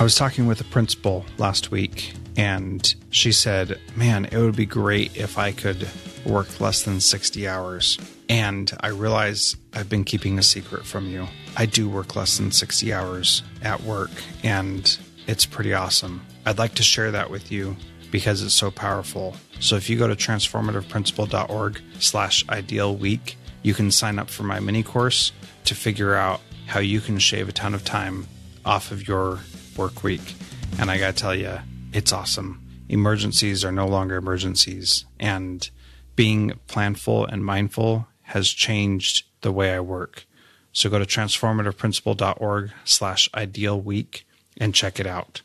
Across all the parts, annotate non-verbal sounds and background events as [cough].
I was talking with a principal last week, and she said, Man, it would be great if I could work less than 60 hours. And I realize I've been keeping a secret from you. I do work less than 60 hours at work, and it's pretty awesome. I'd like to share that with you because it's so powerful. So if you go to transformativeprincipal.org slash ideal week, you can sign up for my mini course to figure out how you can shave a ton of time off of your work week. And I got to tell you, it's awesome. Emergencies are no longer emergencies. And being planful and mindful has changed the way I work. So go to transformativeprincipal.org slash ideal week and check it out.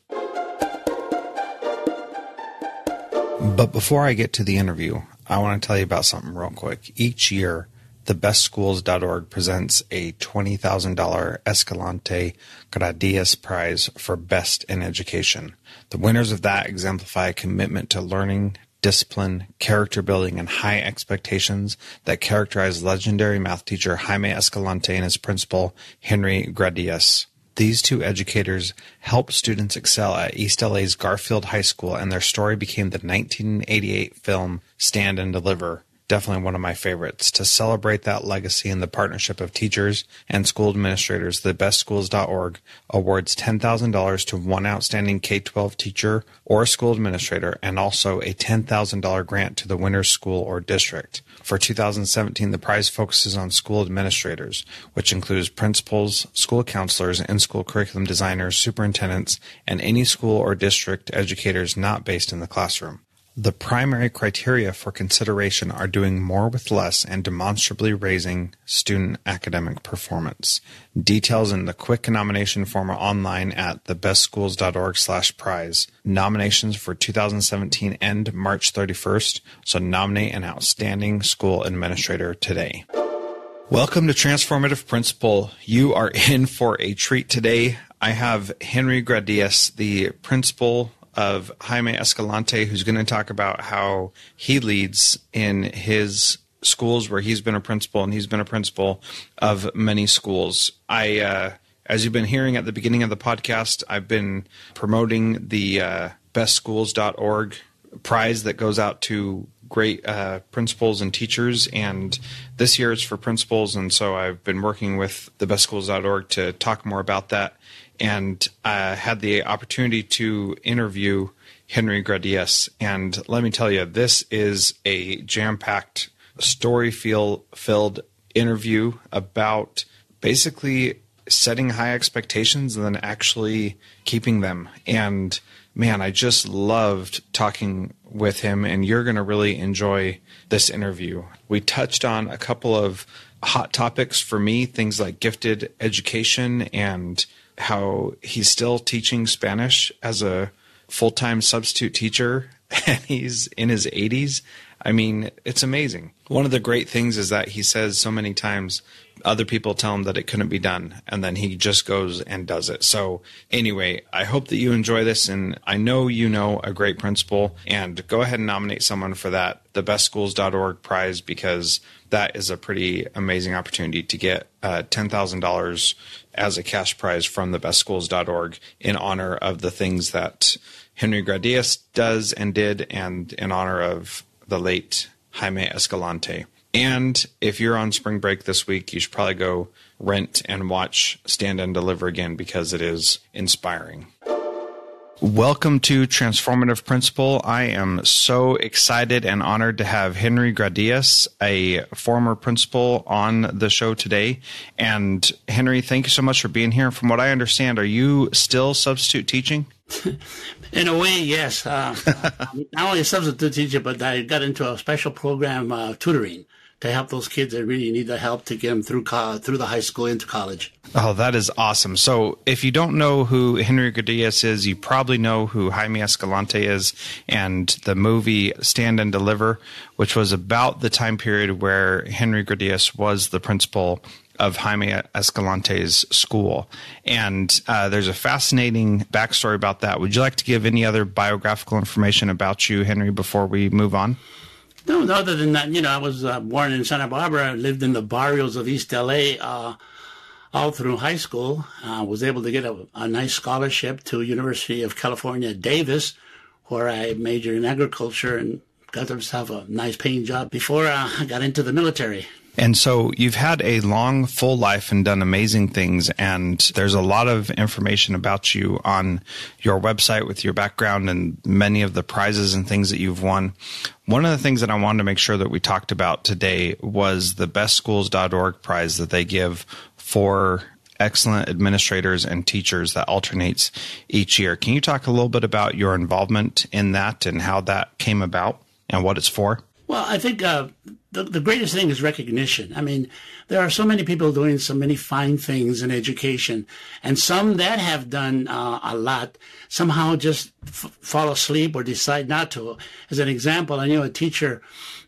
But before I get to the interview, I want to tell you about something real quick. Each year, thebestschools.org presents a $20,000 Escalante Gradillas Prize for Best in Education. The winners of that exemplify a commitment to learning, discipline, character building, and high expectations that characterize legendary math teacher Jaime Escalante and his principal, Henry Gradillas. These two educators helped students excel at East LA's Garfield High School, and their story became the 1988 film Stand and Deliver definitely one of my favorites. To celebrate that legacy and the partnership of teachers and school administrators, thebestschools.org awards $10,000 to one outstanding K 12 teacher or school administrator and also a $10,000 grant to the winner's school or district. For 2017, the prize focuses on school administrators, which includes principals, school counselors, in school curriculum designers, superintendents, and any school or district educators not based in the classroom. The primary criteria for consideration are doing more with less and demonstrably raising student academic performance. Details in the quick nomination form are online at thebestschools.org slash prize. Nominations for 2017 end March 31st, so nominate an outstanding school administrator today. Welcome to Transformative Principal. You are in for a treat today. I have Henry Gradillas, the principal of Jaime Escalante, who's going to talk about how he leads in his schools where he's been a principal and he's been a principal of many schools. I, uh, as you've been hearing at the beginning of the podcast, I've been promoting the uh, bestschools.org prize that goes out to great uh, principals and teachers. And this year it's for principals. And so I've been working with the bestschools.org to talk more about that and uh, had the opportunity to interview Henry Gradillas. And let me tell you, this is a jam packed, story filled interview about basically setting high expectations and then actually keeping them. And man, I just loved talking with him, and you're going to really enjoy this interview. We touched on a couple of hot topics for me, things like gifted education and how he's still teaching Spanish as a full time substitute teacher [laughs] and he's in his 80s. I mean, it's amazing. One of the great things is that he says so many times other people tell him that it couldn't be done and then he just goes and does it. So anyway, I hope that you enjoy this and I know you know a great principal and go ahead and nominate someone for that the bestschools.org prize because that is a pretty amazing opportunity to get uh, $10,000 as a cash prize from the bestschools.org in honor of the things that Henry Gradillas does and did, and in honor of the late Jaime Escalante. And if you're on spring break this week, you should probably go rent and watch Stand and Deliver again because it is inspiring. Welcome to Transformative Principal. I am so excited and honored to have Henry Gradillas, a former principal, on the show today. And Henry, thank you so much for being here. From what I understand, are you still substitute teaching? [laughs] In a way, yes. Uh, [laughs] not only a substitute teacher, but I got into a special program, uh, tutoring to help those kids that really need the help to get them through co- through the high school into college. Oh, that is awesome. So, if you don't know who Henry Gradillas is, you probably know who Jaime Escalante is and the movie Stand and Deliver, which was about the time period where Henry Gradillas was the principal of Jaime Escalante's school. And uh, there's a fascinating backstory about that. Would you like to give any other biographical information about you, Henry, before we move on? No, other than that, you know, I was uh, born in Santa Barbara, lived in the barrios of East LA. Uh, all through high school. I was able to get a, a nice scholarship to University of California, Davis, where I majored in agriculture and got myself a nice paying job before uh, I got into the military. And so you've had a long, full life and done amazing things. And there's a lot of information about you on your website with your background and many of the prizes and things that you've won. One of the things that I wanted to make sure that we talked about today was the bestschools.org prize that they give for excellent administrators and teachers that alternates each year. Can you talk a little bit about your involvement in that and how that came about and what it's for? Well, I think uh, the, the greatest thing is recognition. I mean, there are so many people doing so many fine things in education, and some that have done uh, a lot somehow just f- fall asleep or decide not to. As an example, I knew a teacher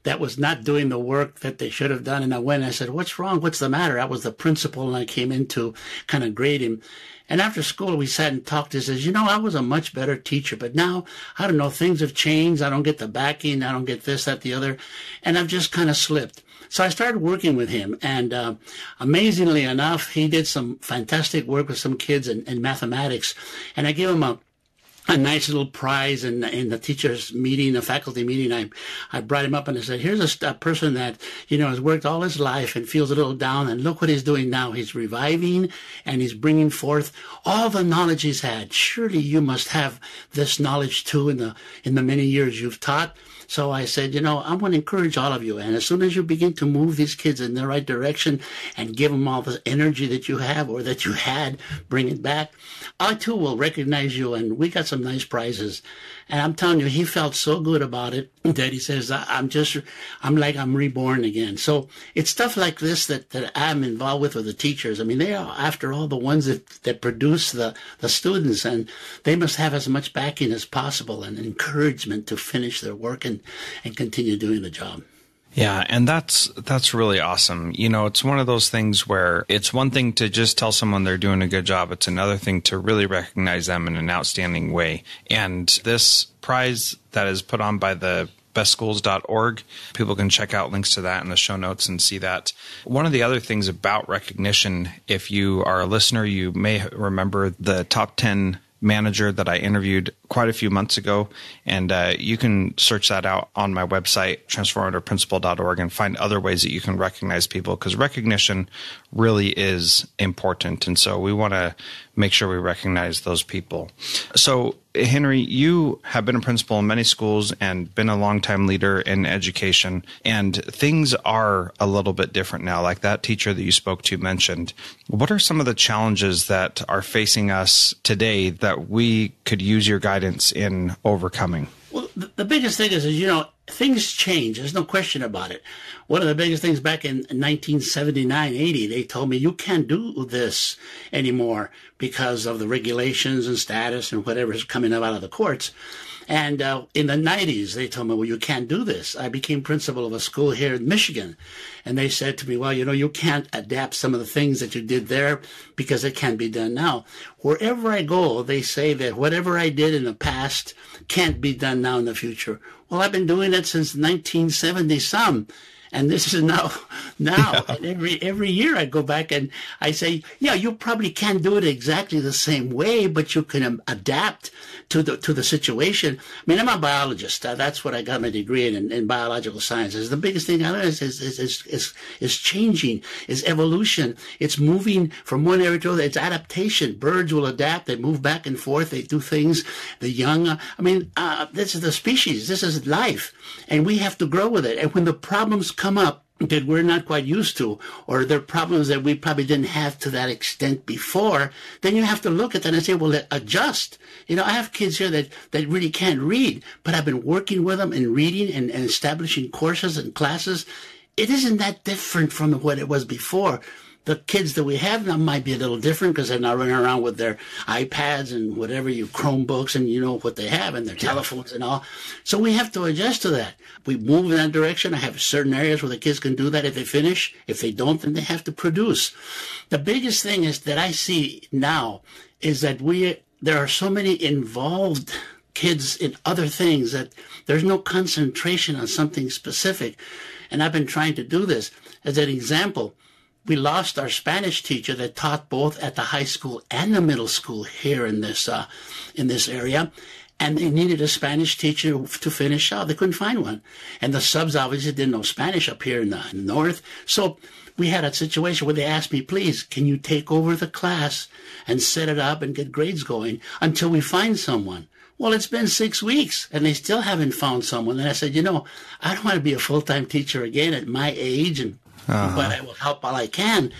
that was not doing the work that they should have done, and I went and I said, "What's wrong? What's the matter?" I was the principal, and I came in to kind of grade him. And after school, we sat and talked. He says, You know, I was a much better teacher, but now, I don't know, things have changed. I don't get the backing. I don't get this, that, the other. And I've just kind of slipped. So I started working with him. And uh, amazingly enough, he did some fantastic work with some kids in, in mathematics. And I gave him a a nice little prize in, in the teachers meeting, the faculty meeting. I, I brought him up and I said, here's a, a, person that, you know, has worked all his life and feels a little down and look what he's doing now. He's reviving and he's bringing forth all the knowledge he's had. Surely you must have this knowledge too in the, in the many years you've taught. So I said, you know, I want to encourage all of you. And as soon as you begin to move these kids in the right direction and give them all the energy that you have or that you had, bring it back, I too will recognize you. And we got some nice prizes. And I'm telling you, he felt so good about it [laughs] that he says, I'm just, I'm like, I'm reborn again. So it's stuff like this that, that I'm involved with with the teachers. I mean, they are, after all, the ones that, that produce the, the students and they must have as much backing as possible and encouragement to finish their work and, and continue doing the job. Yeah, and that's that's really awesome. You know, it's one of those things where it's one thing to just tell someone they're doing a good job, it's another thing to really recognize them in an outstanding way. And this prize that is put on by the bestschools.org. People can check out links to that in the show notes and see that. One of the other things about recognition, if you are a listener, you may remember the top 10 manager that I interviewed quite a few months ago. And uh, you can search that out on my website, transformativeprincipal.org, and find other ways that you can recognize people because recognition really is important. And so we want to make sure we recognize those people. So, Henry, you have been a principal in many schools and been a longtime leader in education, and things are a little bit different now. Like that teacher that you spoke to mentioned. What are some of the challenges that are facing us today that we could use your guidance in overcoming? Well, the biggest thing is, is, you know, things change. There's no question about it. One of the biggest things back in 1979, 80, they told me you can't do this anymore because of the regulations and status and whatever's coming up out of the courts. And uh, in the 90s, they told me, well, you can't do this. I became principal of a school here in Michigan. And they said to me, well, you know, you can't adapt some of the things that you did there because it can't be done now. Wherever I go, they say that whatever I did in the past can't be done now in the future. Well, I've been doing it since 1970 some and this is now [laughs] now yeah. and every every year i go back and i say yeah you probably can't do it exactly the same way but you can um, adapt to the to the situation. I mean i'm a biologist. Uh, that's what i got my degree in, in, in biological sciences the biggest thing i learned is is, is is is changing is evolution. It's moving from one area to another. It's adaptation. Birds will adapt. They move back and forth. They do things. The young uh, i mean uh, this is the species. This is life. And we have to grow with it. And when the problems come up that we're not quite used to, or there are problems that we probably didn't have to that extent before, then you have to look at that and say, well, adjust. You know, I have kids here that, that really can't read, but I've been working with them and reading and, and establishing courses and classes. It isn't that different from what it was before the kids that we have now might be a little different because they're not running around with their iPads and whatever you Chromebooks and you know what they have and their telephones and all. So we have to adjust to that. We move in that direction. I have certain areas where the kids can do that if they finish. If they don't, then they have to produce. The biggest thing is that I see now is that we there are so many involved kids in other things that there's no concentration on something specific. And I've been trying to do this as an example we lost our Spanish teacher that taught both at the high school and the middle school here in this uh, in this area. And they needed a Spanish teacher to finish out. They couldn't find one. And the subs obviously didn't know Spanish up here in the north. So we had a situation where they asked me, please, can you take over the class and set it up and get grades going until we find someone? Well, it's been six weeks and they still haven't found someone. And I said, you know, I don't want to be a full-time teacher again at my age and uh-huh. but I will help all I can.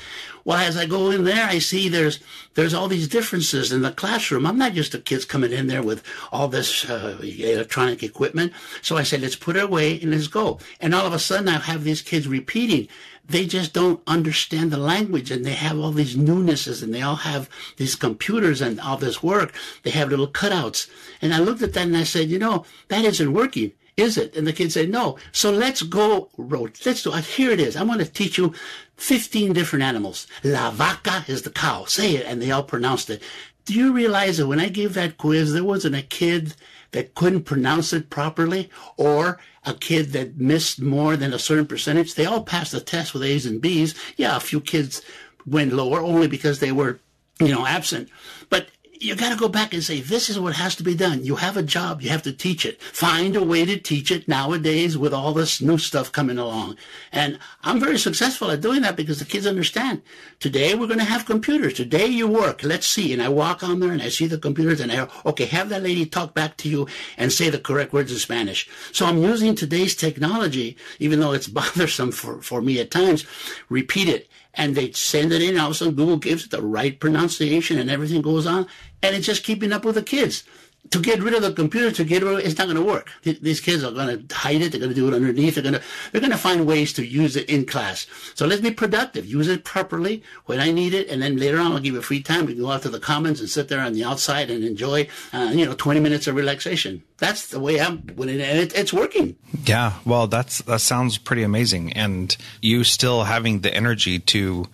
Well, as I go in there, I see there's there's all these differences in the classroom. I'm not used to kids coming in there with all this uh, electronic equipment. So I said, let's put it away and let's go. And all of a sudden, I have these kids repeating. They just don't understand the language, and they have all these newnesses, and they all have these computers and all this work. They have little cutouts. And I looked at that and I said, you know, that isn't working is it? And the kids say, no. So let's go road. Let's do it. Here it is. I'm going to teach you 15 different animals. La vaca is the cow. Say it. And they all pronounced it. Do you realize that when I gave that quiz, there wasn't a kid that couldn't pronounce it properly or a kid that missed more than a certain percentage? They all passed the test with A's and B's. Yeah, a few kids went lower only because they were, you know, absent. But you got to go back and say, this is what has to be done. You have a job. You have to teach it. Find a way to teach it nowadays with all this new stuff coming along. And I'm very successful at doing that because the kids understand. Today we're going to have computers. Today you work. Let's see. And I walk on there and I see the computers and I, okay, have that lady talk back to you and say the correct words in Spanish. So I'm using today's technology, even though it's [laughs] bothersome for, for me at times, repeat it and they send it in. All of a sudden, Google gives it the right pronunciation, and everything goes on, and it's just keeping up with the kids. To get rid of the computer, to get rid of it, it's not going to work. These kids are going to hide it. They're going to do it underneath. They're going to they're going to find ways to use it in class. So let's be productive. Use it properly when I need it, and then later on, I'll give you free time. We can go out to the commons and sit there on the outside and enjoy, uh, you know, 20 minutes of relaxation. That's the way I'm winning, and it, it's working. Yeah, well, that's that sounds pretty amazing, and you still having the energy to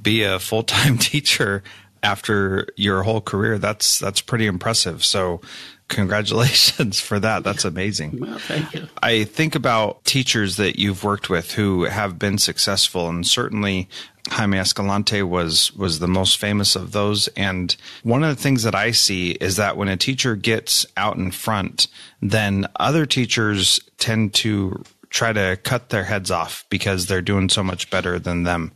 be a full time [laughs] teacher after your whole career. That's that's pretty impressive. So congratulations [laughs] for that. That's amazing. Well, thank you. I think about teachers that you've worked with who have been successful, and certainly Jaime Escalante was was the most famous of those. And one of the things that I see is that when a teacher gets out in front, then other teachers tend to try to cut their heads off because they're doing so much better than them.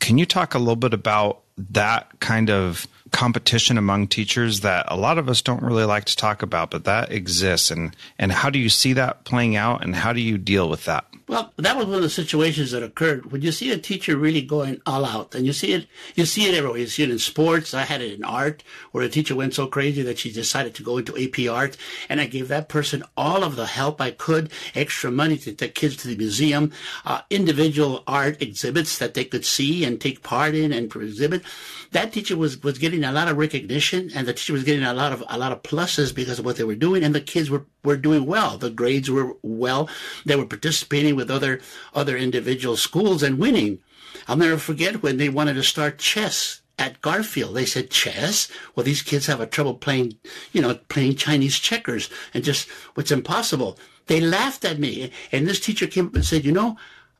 Can you talk a little bit about that kind of competition among teachers that a lot of us don't really like to talk about, but that exists. And, and how do you see that playing out and how do you deal with that? Well, that was one of the situations that occurred when you see a teacher really going all out, and you see it, you see it everywhere. You see it in sports. I had it in art, where a teacher went so crazy that she decided to go into AP art, and I gave that person all of the help I could, extra money to take kids to the museum, uh, individual art exhibits that they could see and take part in and exhibit. That teacher was was getting a lot of recognition, and the teacher was getting a lot of a lot of pluses because of what they were doing, and the kids were were doing well. The grades were well. They were participating with other other individual schools and winning. I'll never forget when they wanted to start chess at Garfield. They said chess. Well, these kids have a trouble playing, you know, playing Chinese checkers and just what's impossible. They laughed at me, and this teacher came up and said, "You know,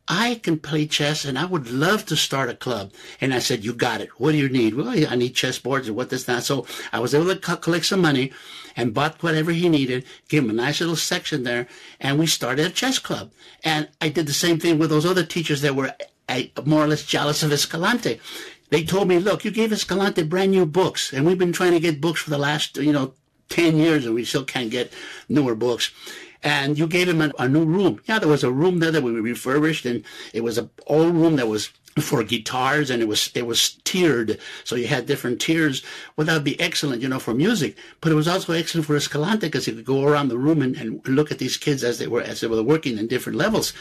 I can play chess and I would love to start a club. And I said, you got it. What do you need? Well, I need chess boards and what this, that. So I was able to collect some money and bought whatever he needed, gave him a nice little section there, and we started a chess club. And I did the same thing with those other teachers that were more or less jealous of Escalante. They told me, look, you gave Escalante brand new books, and we've been trying to get books for the last, you know, 10 years, and we still can't get newer books and you gave him a, a, new room. Yeah, there was a room there that we refurbished, and it was an old room that was for guitars, and it was it was tiered, so you had different tiers. Well, that would be excellent, you know, for music. But it was also excellent for Escalante because he could go around the room and, and look at these kids as they were as they were working in different levels.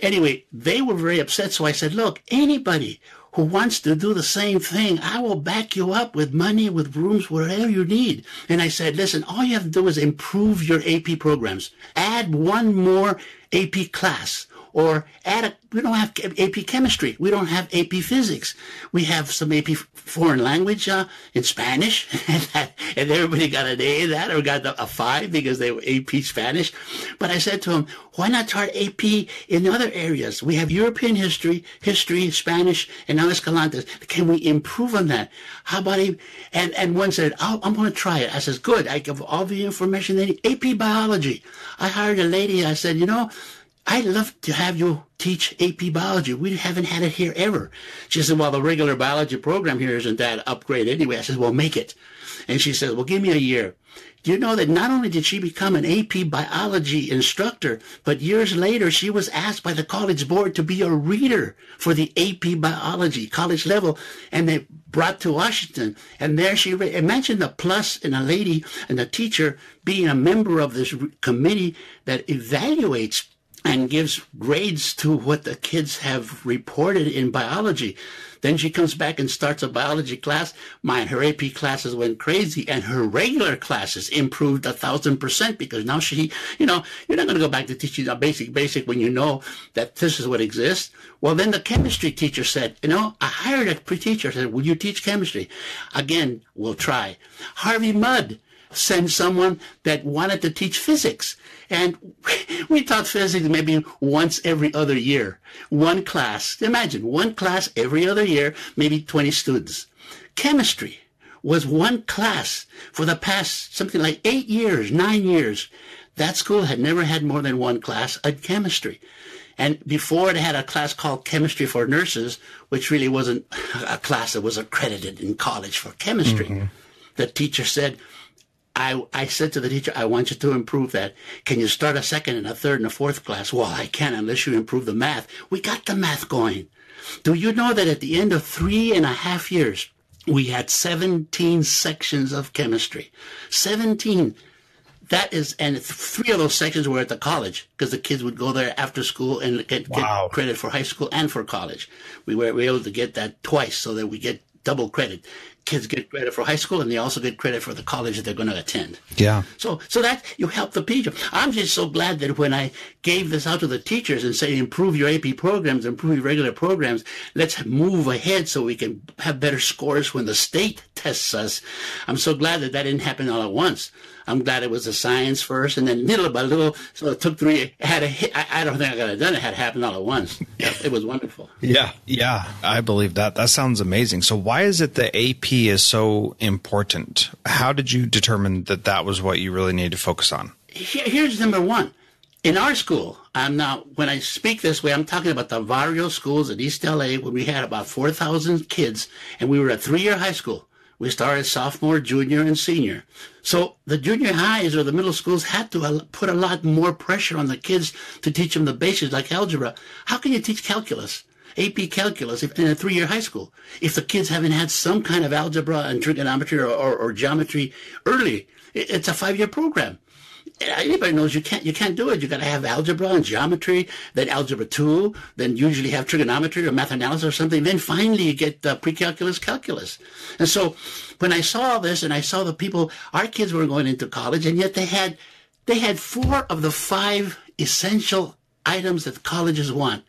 Anyway, they were very upset, so I said, "Look, anybody who wants to do the same thing, I will back you up with money, with rooms, whatever you need. And I said, listen, all you have to do is improve your AP programs. Add one more AP class Or add a, we don't have AP chemistry. We don't have AP physics. We have some AP foreign language uh, in Spanish, [laughs] and, everybody got an A in that or got a five because they were AP Spanish. But I said to him, why not start AP in other areas? We have European history, history, Spanish, and now Escalante. Can we improve on that? How about he? And and one said, oh, I'm going to try it. I says, good. I give all the information they need. AP biology. I hired a lady. I said, you know, I'd love to have you teach AP biology. We haven't had it here ever. She said, well, the regular biology program here isn't that upgrade anyway. I said, well, make it. And she said, well, give me a year. Do you know that not only did she become an AP biology instructor, but years later she was asked by the college board to be a reader for the AP biology college level, and they brought to Washington. And there she mentioned the plus in a lady and a teacher being a member of this committee that evaluates and gives grades to what the kids have reported in biology. Then she comes back and starts a biology class. My her AP classes went crazy, and her regular classes improved a thousand percent because now she, you know, you're not going to go back to teaching a basic basic when you know that this is what exists. Well, then the chemistry teacher said, you know, I hired a pre-teacher. said, will you teach chemistry? Again, we'll try. Harvey Mudd sent someone that wanted to teach physics. And [laughs] we taught physics maybe once every other year. One class. Imagine one class every other year, maybe 20 students. Chemistry was one class for the past something like eight years, nine years. That school had never had more than one class at chemistry. And before it had a class called chemistry for nurses, which really wasn't [laughs] a class that was accredited in college for chemistry. Mm-hmm. The teacher said, I, I said to the teacher, I want you to improve that. Can you start a second and a third and a fourth class? Well, I can't unless you improve the math. We got the math going. Do you know that at the end of three and a half years, we had 17 sections of chemistry? 17. That is, and three of those sections were at the college because the kids would go there after school and get, wow. get, credit for high school and for college. We were, we were able to get that twice so that we get double credit kids get credit for high school and they also get credit for the college that they're going to attend. Yeah. So, so that you help the teacher. I'm just so glad that when I gave this out to the teachers and say, improve your AP programs, improve your regular programs, let's move ahead so we can have better scores when the state tests us. I'm so glad that that didn't happen all at once. I'm glad it was the science first, and then little by little, so it took three. Had a hit. I, I don't think I could have done it had it happened all at once. It was wonderful. Yeah, yeah, I believe that. That sounds amazing. So, why is it the AP is so important? How did you determine that that was what you really needed to focus on? Here's number one. In our school, I'm now, when I speak this way, I'm talking about the Barrio schools in East LA, where we had about 4,000 kids, and we were a three year high school. We started sophomore, junior, and senior. So the junior highs or the middle schools had to put a lot more pressure on the kids to teach them the basics like algebra. How can you teach calculus? AP calculus if in a three-year high school if the kids haven't had some kind of algebra and trigonometry or, or, or geometry early. It's a five-year program anybody knows you can't you can't do it. You got to have algebra and geometry, then algebra two, then usually have trigonometry or math analysis or something. Then finally you get uh, pre-calculus, calculus. And so when I saw this and I saw the people, our kids were going into college, and yet they had they had four of the five essential items that colleges want.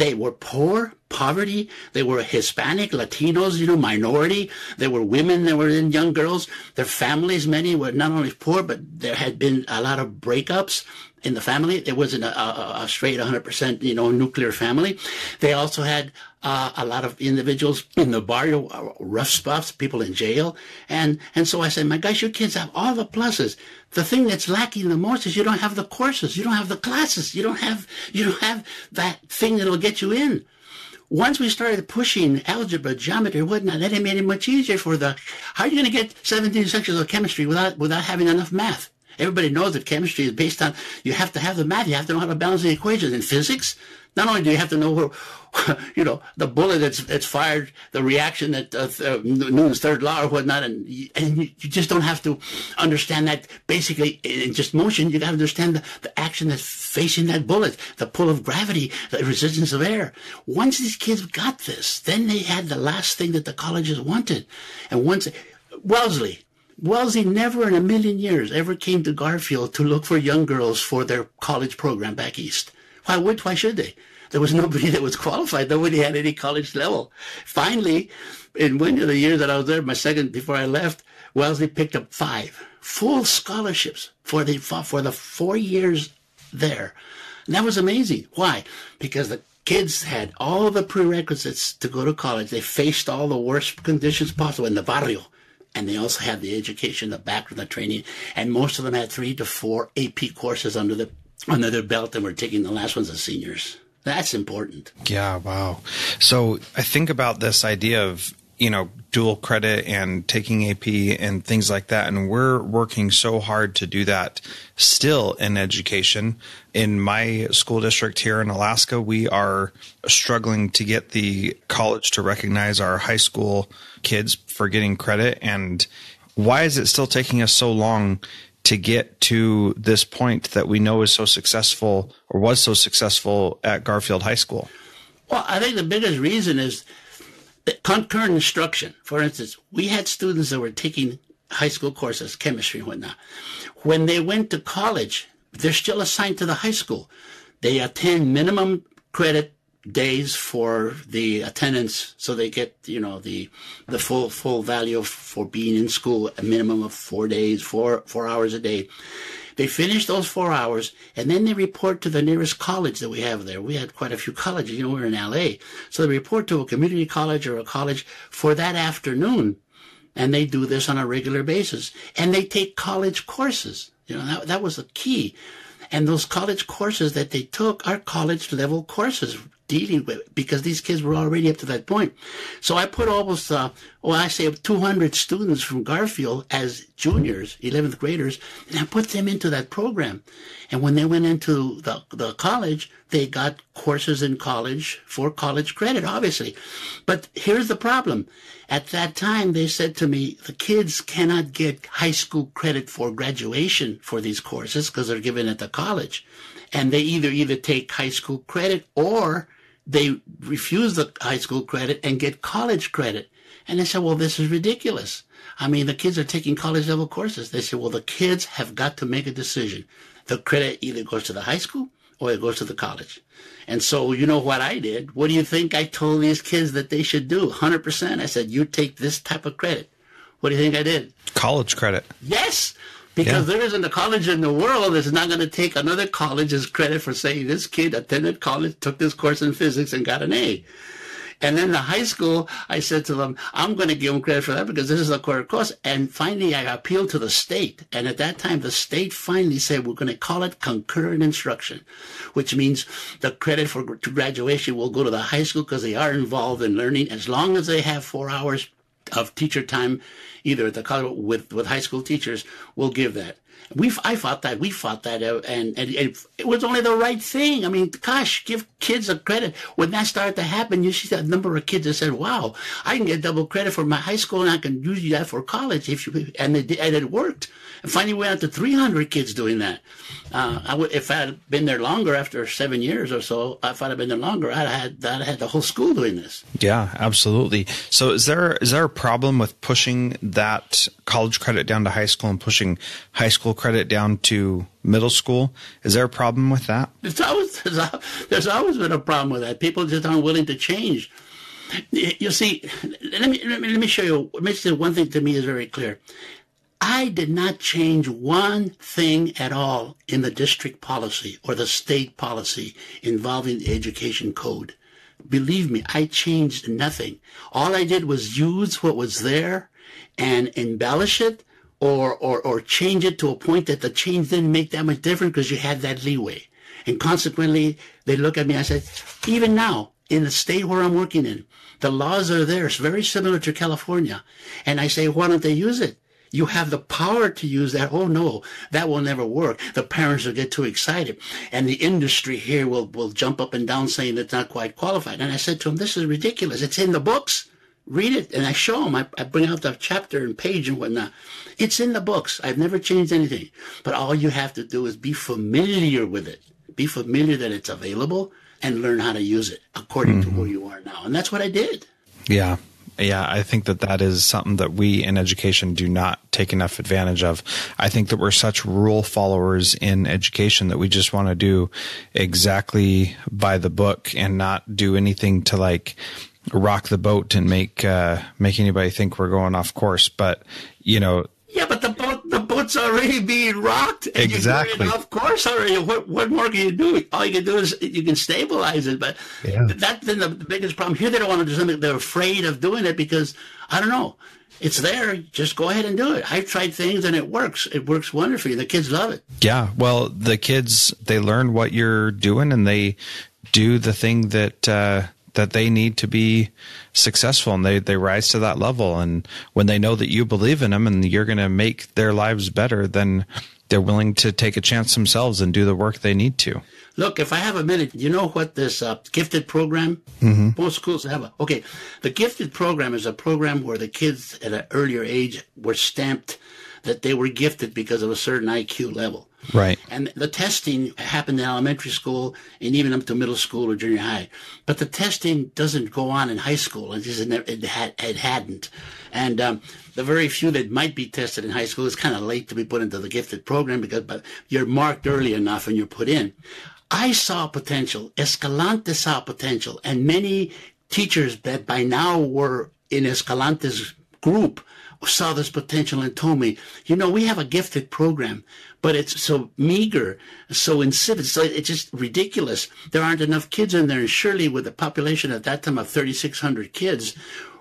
They were poor, poverty. They were Hispanic, Latinos, you know, minority. There were women, there were young girls. Their families, many were not only poor, but there had been a lot of breakups in the family. It wasn't a, a, a straight 100%, you know, nuclear family. They also had uh, a lot of individuals in the barrio, uh, rough spots, people in jail. And, and so I said, my gosh, your kids have all the pluses. The thing that's lacking the most is you don't have the courses. You don't have the classes. You don't have, you don't have that thing that'll get you in once we started pushing algebra, geometry, whatnot, then it made it much easier for the. How are you going to get 17 sections of chemistry without without having enough math? Everybody knows that chemistry is based on you have to have the math, you have to know how to balance the equations. In physics, not only do you have to know where, [laughs] you know, the bullet that's, that's fired, the reaction that uh, uh, Newton's third law or whatnot, and, and you, you, just don't have to understand that basically in just motion. You got to understand the, the action that's facing that bullet, the pull of gravity, the resistance of air. Once these kids got this, then they had the last thing that the colleges wanted. And once, Wellesley, Wellesley never in a million years ever came to Garfield to look for young girls for their college program back east. Why would, why should they? There was nobody that was qualified. Nobody had any college level. Finally, in one of the years that I was there, my second before I left, Wellesley picked up five full scholarships for the for the four years there. And that was amazing. Why? Because the kids had all the prerequisites to go to college. They faced all the worst conditions possible in the barrio. And they also had the education, the background, the training, and most of them had three to four AP courses under the under their belt and we're taking the last ones as seniors. That's important. Yeah, wow. So I think about this idea of you know, dual credit and taking AP and things like that. And we're working so hard to do that still in education. In my school district here in Alaska, we are struggling to get the college to recognize our high school kids for getting credit. And why is it still taking us so long to get to this point that we know is so successful or was so successful at Garfield High School? Well, I think the biggest reason is concurrent instruction. For instance, we had students that were taking high school courses, chemistry and whatnot. When they went to college, they're still assigned to the high school. They attend minimum credit days for the attendance so they get you know the the full full value for being in school a minimum of four days four four hours a day they finish those four hours and then they report to the nearest college that we have there. We had quite a few colleges, you know, we're in LA. So they report to a community college or a college for that afternoon. And they do this on a regular basis. And they take college courses. You know, that, that was the key. And those college courses that they took are college level courses, dealing with because these kids were already up to that point. So I put almost, uh, well, I say 200 students from Garfield as juniors, 11th graders, and I put them into that program. And when they went into the, the college, they got courses in college for college credit, obviously. But here's the problem. At that time, they said to me, the kids cannot get high school credit for graduation for these courses because they're given at the college. And they either either take high school credit or they refuse the high school credit and get college credit. And they said, well, this is ridiculous. I mean, the kids are taking college level courses. They said, well, the kids have got to make a decision. The credit either goes to the high school or it goes to the college. And so, you know what I did? What do you think I told these kids that they should do? 100%. I said, you take this type of credit. What do you think I did? College credit. Yes because yeah. there isn't a college in the world that's not going to take another college's credit for saying this kid attended college, took this course in physics, and got an A. And then the high school, I said to them, I'm going to give them credit for that because this is a core course. And finally, I appealed to the state. And at that time, the state finally said, we're going to call it concurrent instruction, which means the credit for to graduation will go to the high school because they are involved in learning as long as they have four hours of teacher time, either at the college with with high school teachers, will give that. We I fought that. We fought that, uh, and, and, and it was only the right thing. I mean, gosh, give kids a credit. When that started to happen, you see that number of kids that said, "Wow, I can get double credit for my high school, and I can use that for college." If you and it and it worked. And finally, we went up to 300 kids doing that. Uh, I would, if I had been there longer, after seven years or so, if I'd have been there longer, I'd had I'd had the whole school doing this. Yeah, absolutely. So, is there is there a problem with pushing that college credit down to high school and pushing high school credit down to middle school? Is there a problem with that? There's always there's always been a problem with that. People just aren't willing to change. You see, let me let me, let me show you. Let me say one thing to me is very clear. I did not change one thing at all in the district policy or the state policy involving the education code. Believe me, I changed nothing. All I did was use what was there and embellish it or, or, or change it to a point that the change didn't make that much difference because you had that leeway. And consequently, they look at me, I said, even now, in the state where I'm working in, the laws are there. It's very similar to California. And I say, why don't they use it? You have the power to use that. Oh no, that will never work. The parents will get too excited. And the industry here will, will jump up and down saying it's not quite qualified. And I said to him, this is ridiculous. It's in the books. Read it. And I show him, I, I bring out the chapter and page and whatnot. It's in the books. I've never changed anything. But all you have to do is be familiar with it. Be familiar that it's available and learn how to use it according mm-hmm. to who you are now. And that's what I did. Yeah. Yeah, I think that that is something that we in education do not take enough advantage of. I think that we're such rule followers in education that we just want to do exactly by the book and not do anything to like rock the boat and make uh, make anybody think we're going off course. But you know, yeah, but the boat the boat's already being rocked. And exactly. You're off course already. What what more can you do? All you can do is you can stabilize it. But yeah. that's been the, the biggest problem here. They don't want to do something. They're afraid of doing it because I don't know. It's there. Just go ahead and do it. I've tried things and it works. It works wonderfully. The kids love it. Yeah. Well, the kids they learn what you're doing and they do the thing that. Uh, that they need to be successful and they, they rise to that level. And when they know that you believe in them and you're going to make their lives better, then they're willing to take a chance themselves and do the work they need to. Look, if I have a minute, you know what this uh, gifted program? Mm-hmm. Most schools have a okay. The gifted program is a program where the kids at an earlier age were stamped that they were gifted because of a certain IQ level. Right. And the testing happened in elementary school and even up to middle school or junior high. But the testing doesn't go on in high school. It, just, it, had, it hadn't. And um, the very few that might be tested in high school is kind of late to be put into the gifted program because but you're marked early enough and you're put in. I saw potential. Escalante saw potential. And many teachers that by now were in Escalante's group saw this potential and told me, you know, we have a gifted program, but it's so meager, so insipid, so it's just ridiculous. There aren't enough kids in there. And surely with a population at that time of 3,600 kids,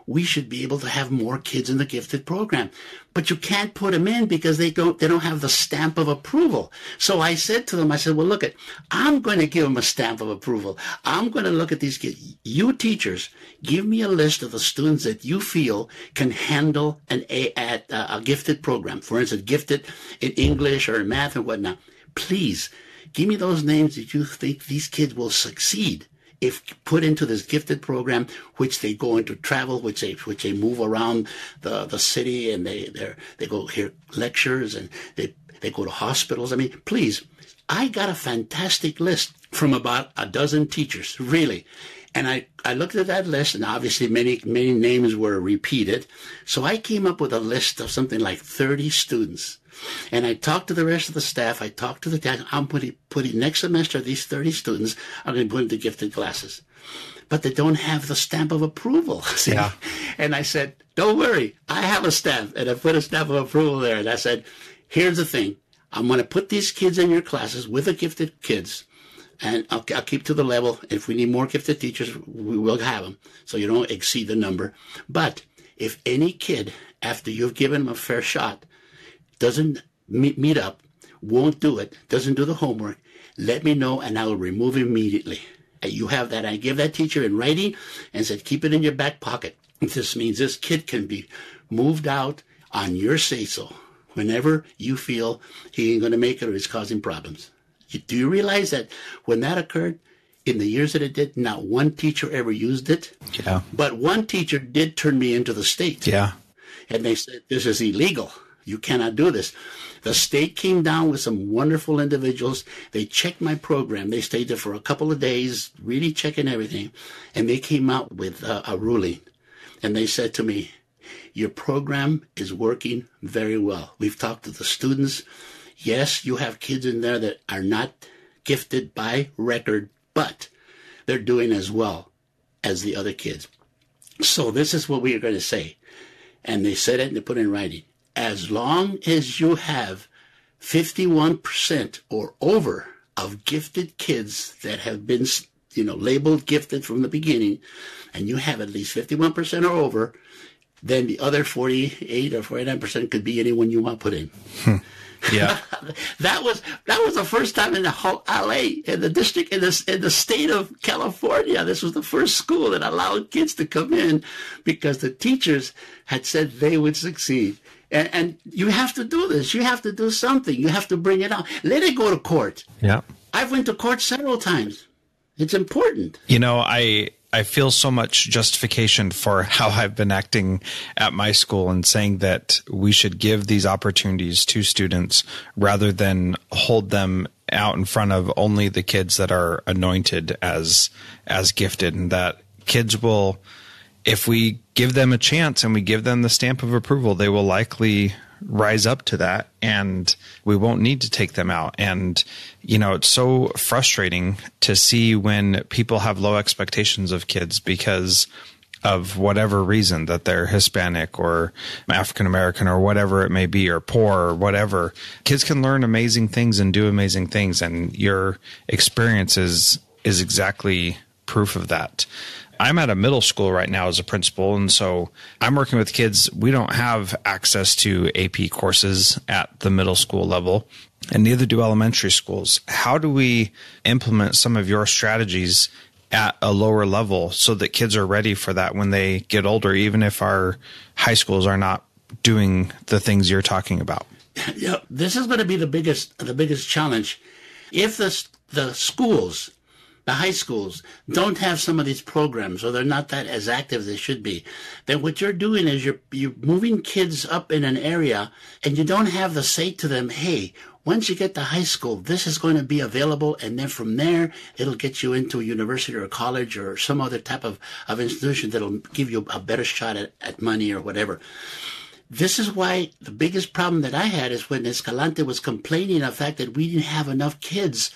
we should be able to have more kids in the gifted program. But you can't put them in because they don't they don't have the stamp of approval. So I said to them, I said, well, look at, I'm going to give them a stamp of approval. I'm going to look at these kids. You teachers, give me a list of the students that you feel can handle an a, a, uh, a gifted program. For instance, gifted in English or in math and whatnot. Please give me those names that you think these kids will succeed if put into this gifted program, which they go into travel, which they which they move around the, the city and they they they go hear lectures and they they go to hospitals. I mean, please, I got a fantastic list from about a dozen teachers, really. And I, I looked at that list and obviously many, many names were repeated. So I came up with a list of something like 30 students and I talked to the rest of the staff. I talked to the dad. I'm putting, putting next semester, these 30 students are going to put into gifted classes. But they don't have the stamp of approval. [laughs] See? Yeah. And I said, don't worry. I have a stamp. And I put a stamp of approval there. And I said, here's the thing. I'm going to put these kids in your classes with the gifted kids. And I'll, I'll, keep to the level. If we need more gifted teachers, we will have them. So you don't exceed the number. But if any kid, after you've given them a fair shot, doesn't meet, meet up, won't do it, doesn't do the homework, let me know and I will remove immediately. And you have that. I give that teacher in writing and said, keep it in your back pocket. [laughs] This means this kid can be moved out on your say so whenever you feel he ain't going to make it or he's causing problems. Do you realize that when that occurred, in the years that it did, not one teacher ever used it. Yeah. But one teacher did turn me into the state. Yeah. And they said, this is illegal. You cannot do this. The state came down with some wonderful individuals. They checked my program. They stayed there for a couple of days, really checking everything. And they came out with a, a ruling. And they said to me, your program is working very well. We've talked to the students. Yes, you have kids in there that are not gifted by record, but they're doing as well as the other kids. So this is what we are going to say. And they said it and they put it in writing as long as you have 51% or over of gifted kids that have been, you know, labeled gifted from the beginning, and you have at least 51% or over, then the other 48 or 49% could be anyone you want put in. Hmm. Yeah. [laughs] that was that was the first time in the whole LA in the district in the in the state of California. This was the first school that allowed kids to come in because the teachers had said they would succeed. And, and, you have to do this. You have to do something. You have to bring it out. Let it go to court. Yeah. I've went to court several times. It's important. You know, I I feel so much justification for how I've been acting at my school and saying that we should give these opportunities to students rather than hold them out in front of only the kids that are anointed as as gifted and that kids will if we give them a chance and we give them the stamp of approval, they will likely rise up to that and we won't need to take them out. And, you know, it's so frustrating to see when people have low expectations of kids because of whatever reason that they're Hispanic or African American or whatever it may be, or poor or whatever. Kids can learn amazing things and do amazing things, and your experience is, is exactly proof of that. I'm at a middle school right now as a principal, and so I'm working with kids. We don't have access to AP courses at the middle school level, and neither do elementary schools. How do we implement some of your strategies at a lower level so that kids are ready for that when they get older, even if our high schools are not doing the things you're talking about? [laughs] Yeah, this is going to be the biggest the biggest challenge. If the the schools the high schools don't have some of these programs or they're not that as active as they should be, then what you're doing is you're, you're moving kids up in an area and you don't have the say to them, hey, once you get to high school, this is going to be available. And then from there, it'll get you into a university or a college or some other type of, of institution that'll give you a better shot at, at money or whatever. This is why the biggest problem that I had is when Escalante was complaining of the fact that we didn't have enough kids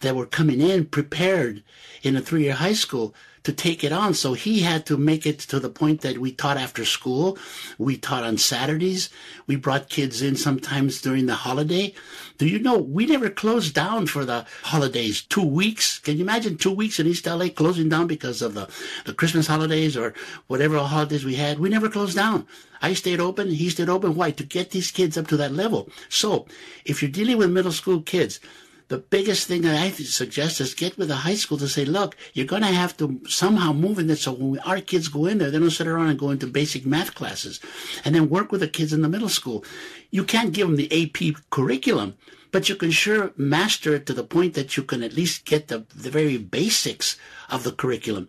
that were coming in prepared in a three-year high school to take it on. So he had to make it to the point that we taught after school. We taught on Saturdays. We brought kids in sometimes during the holiday. Do you know we never closed down for the holidays? Two weeks. Can you imagine two weeks in East LA closing down because of the, the Christmas holidays or whatever holidays we had? We never closed down. I stayed open. He stayed open. Why? To get these kids up to that level. So if you're dealing with middle school kids, the biggest thing that I suggest is get with the high school to say, look, you're going to have to somehow move in this so when our kids go in there, they don't sit around and go into basic math classes and then work with the kids in the middle school. You can't give them the AP curriculum, but you can sure master it to the point that you can at least get the, the very basics of the curriculum.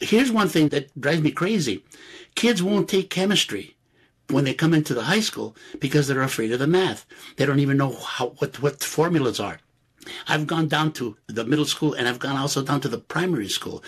Here's one thing that drives me crazy. Kids won't take chemistry when they come into the high school because they're afraid of the math. They don't even know how, what, what formulas are. I've gone down to the middle school and I've gone also down to the primary school.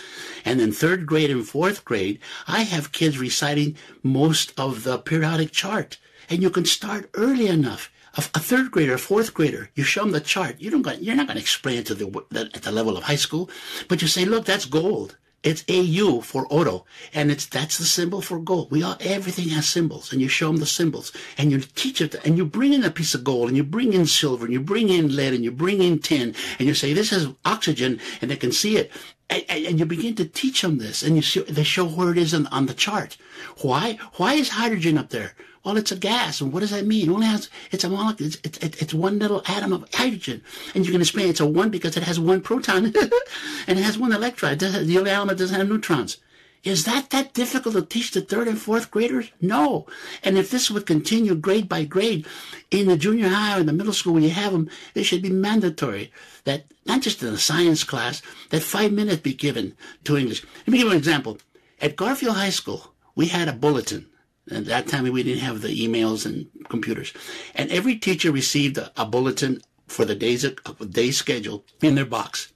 And in third grade and fourth grade, I have kids reciting most of the periodic chart. And you can start early enough. A, a third grader, a fourth grader, you show them the chart. You don't got, you're not going to explain it to the, at the level of high school, but you say, look, that's gold. It's AU for auto, and it's that's the symbol for gold. We all everything has symbols, and you show them the symbols, and you teach it, and you bring in a piece of gold, and you bring in silver, and you bring in lead, and you bring in tin, and you say this is oxygen, and they can see it, and, and you begin to teach them this, and you see, they show where it is on, on the chart. Why? Why is hydrogen up there? Well, it's a gas. And what does that mean? It only has, it's a molecule. It's, it's, it's one little atom of hydrogen. And you can explain it's a one because it has one proton [laughs] and it has one electron. The other element doesn't have neutrons. Is that that difficult to teach the third and fourth graders? No. And if this would continue grade by grade in the junior high or in the middle school when you have them, it should be mandatory that not just in a science class, that five minutes be given to English. Let me give you an example. At Garfield High School, we had a bulletin at that time, we didn't have the emails and computers. And every teacher received a, a bulletin for the days day schedule in their box.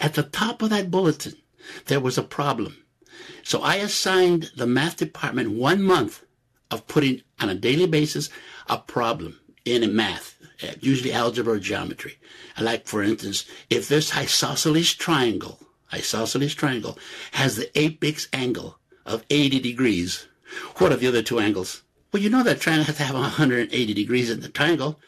At the top of that bulletin, there was a problem. So I assigned the math department one month of putting on a daily basis a problem in math, uh, usually algebra or geometry. Like, for instance, if this isosceles triangle, isosceles triangle, has the apex angle of 80 degrees, what are the other two angles? Well, you know that triangle has to have 180 degrees in the triangle.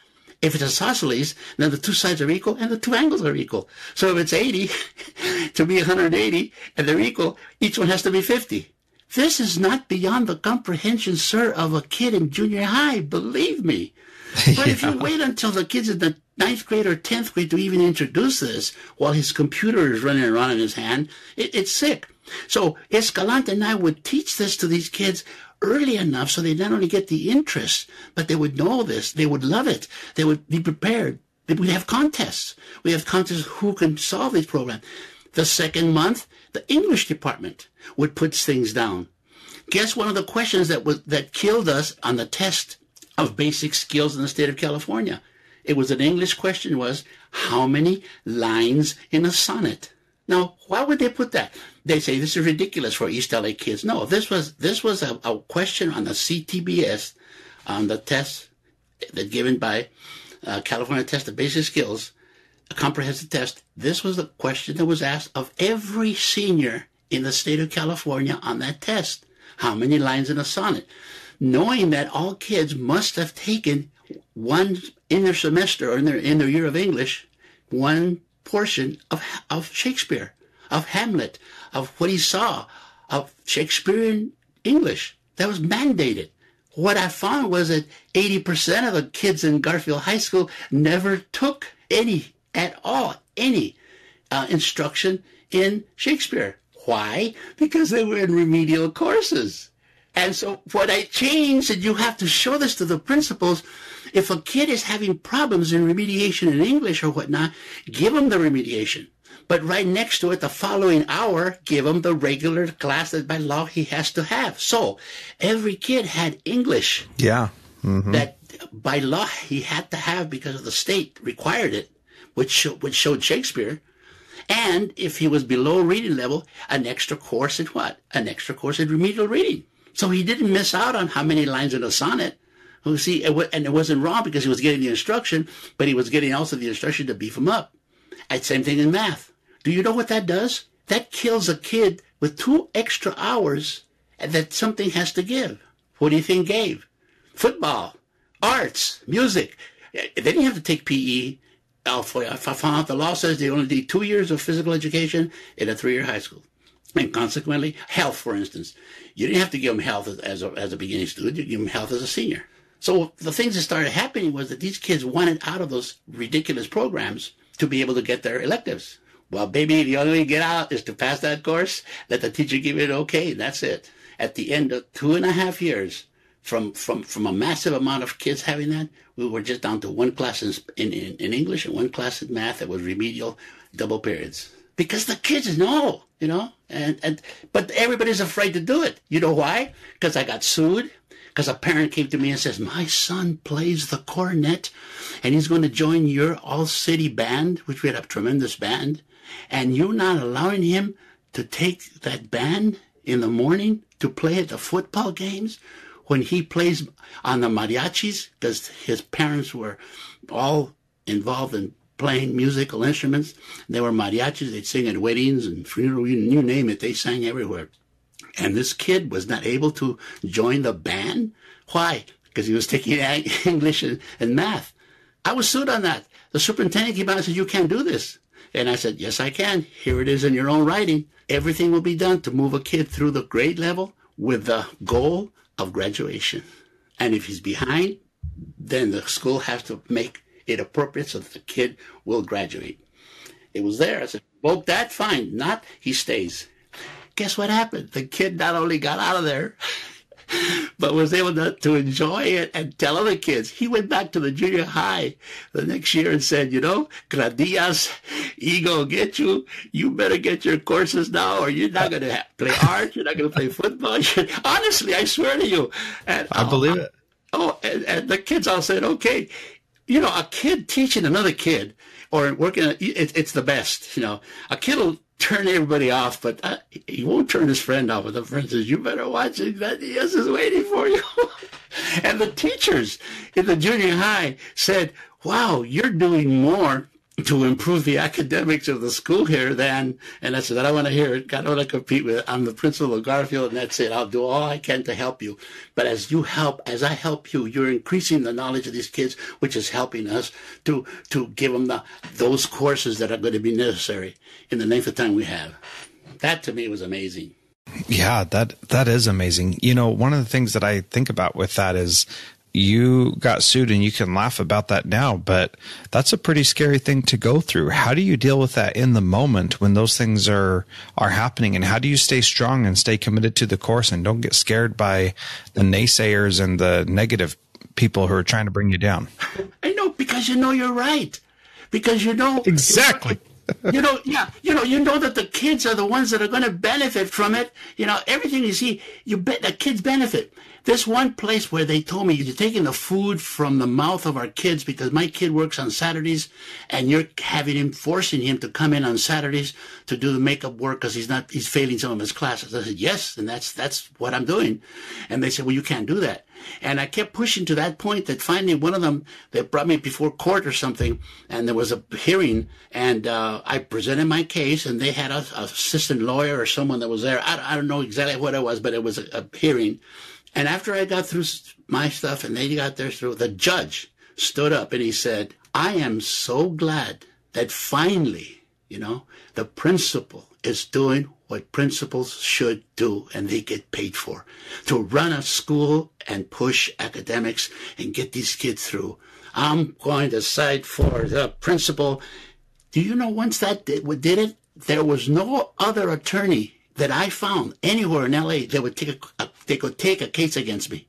If it's isosceles, then the two sides are equal and the two angles are equal. So if it's 80 [laughs] to be 180 and they're equal, each one has to be 50. This is not beyond the comprehension, sir, of a kid in junior high, believe me. [laughs] But yeah. if you wait until the kid's in the ninth grade or tenth grade to even introduce this while his computer is running around in his hand, it, it's sick. So Escalante and I would teach this to these kids early enough so they not only get the interest, but they would know this. They would love it. They would be prepared. We'd have contests. We have contests who can solve these problems. The second month, the English department would put things down. Guess one of the questions that was that killed us on the test of basic skills in the state of California. It was an English question was how many lines in a sonnet? Now, why would they put that? They say this is ridiculous for East LA kids. No, this was this was a, a question on the CTBS on the test that given by uh, California Test of Basic Skills, a comprehensive test. This was the question that was asked of every senior in the state of California on that test. How many lines in a sonnet? Knowing that all kids must have taken one in their semester or in their in their year of English, one portion of of Shakespeare, of Hamlet, of what he saw, of Shakespearean English. That was mandated. What I found was that 80% of the kids in Garfield High School never took any at all, any uh, instruction in Shakespeare. Why? Because they were in remedial courses. And so what I changed, and you have to show this to the principals, if a kid is having problems in remediation in English or whatnot, give them the remediation. But right next to it, the following hour, give him the regular class that by law he has to have. So every kid had English. Yeah. Mm-hmm. That by law he had to have because of the state required it, which which showed Shakespeare. And if he was below reading level, an extra course in what? An extra course in remedial reading. So he didn't miss out on how many lines in a sonnet. You see, and it wasn't wrong because he was getting the instruction, but he was getting also the instruction to beef him up. And same thing in math. Do you know what that does? That kills a kid with two extra hours that something has to give. What do you think gave? Football, arts, music. They didn't have to take PE. Uh, Found uh, out the law says they only need two years of physical education in a three-year high school. And consequently, health, for instance. You didn't have to give them health as a, as a beginning student. You give them health as a senior. So the things that started happening was that these kids wanted out of those ridiculous programs to be able to get their electives. Well, baby, the only way to get out is to pass that course, let the teacher give it okay, and that's it. At the end of two and a half years, from, from, from a massive amount of kids having that, we were just down to one class in, in, in English and one class in math that was remedial double periods. Because the kids know, you know, and, and, but everybody's afraid to do it. You know why? Because I got sued. Because a parent came to me and says, my son plays the cornet and he's going to join your all city band, which we had a tremendous band and you're not allowing him to take that band in the morning to play at the football games when he plays on the mariachis because his parents were all involved in playing musical instruments. They were mariachis. They'd sing at weddings and funeral, you, you name it. They sang everywhere. And this kid was not able to join the band. Why? Because he was taking [laughs] English and, math. I was sued on that. The superintendent came out and said, you can't do this. And I said, yes, I can. Here it is in your own writing. Everything will be done to move a kid through the grade level with the goal of graduation. And if he's behind, then the school has to make it appropriate so that the kid will graduate. It was there. I said, vote that, fine. Not, he stays. Guess what happened? The kid not only got out of there, but was able to, to enjoy it and tell other kids. He went back to the junior high the next year and said, you know, Gradillas, ego get you. You better get your courses now or you're not going to play art. You're not going to play football. [laughs] Honestly, I swear to you. And, I believe it. Oh, and, and the kids all said, okay. You know, a kid teaching another kid or working, it, it's the best. You know, a kid will turn everybody off, but uh, he won't turn his friend off. But the friend says, "You better watch it. That yes is waiting for you." [laughs] and the teachers in the junior high said, "Wow, you're doing more to improve the academics of the school here then and I said, I don't want to hear it. I don't want to compete with it. I'm the principal of Garfield and that's it. I'll do all I can to help you. But as you help, as I help you, you're increasing the knowledge of these kids, which is helping us to, to give them the, those courses that are going to be necessary in the length of time we have. That to me was amazing. Yeah, that that is amazing. You know, one of the things that I think about with that is you got sued and you can laugh about that now, but that's a pretty scary thing to go through. How do you deal with that in the moment when those things are are happening and how do you stay strong and stay committed to the course and don't get scared by the naysayers and the negative people who are trying to bring you down? [laughs] I know because you know you're right. Because you know Exactly. [laughs] you know, yeah, you know, you know that the kids are the ones that are going to benefit from it. You know, everything you see, you bet the kids benefit. This one place where they told me you're taking the food from the mouth of our kids because my kid works on Saturdays and you're having him, forcing him to come in on Saturdays to do the makeup work because he's not, he's failing some of his classes. I said, yes. And that's, that's what I'm doing. And they said, well, you can't do that. And I kept pushing to that point that finally one of them, they brought me before court or something and there was a hearing and, uh, I presented my case and they had a, a assistant lawyer or someone that was there. I, I don't know exactly what it was, but it was a, a hearing and after I got through my stuff and they got theirs through, the judge stood up and he said, I am so glad that finally, you know, the principal is doing what principals should do and they get paid for to run a school and push academics and get these kids through. I'm going to side for the principal. Do you know once that did, did it, there was no other attorney that I found anywhere in LA that would take a, a, they could take a case against me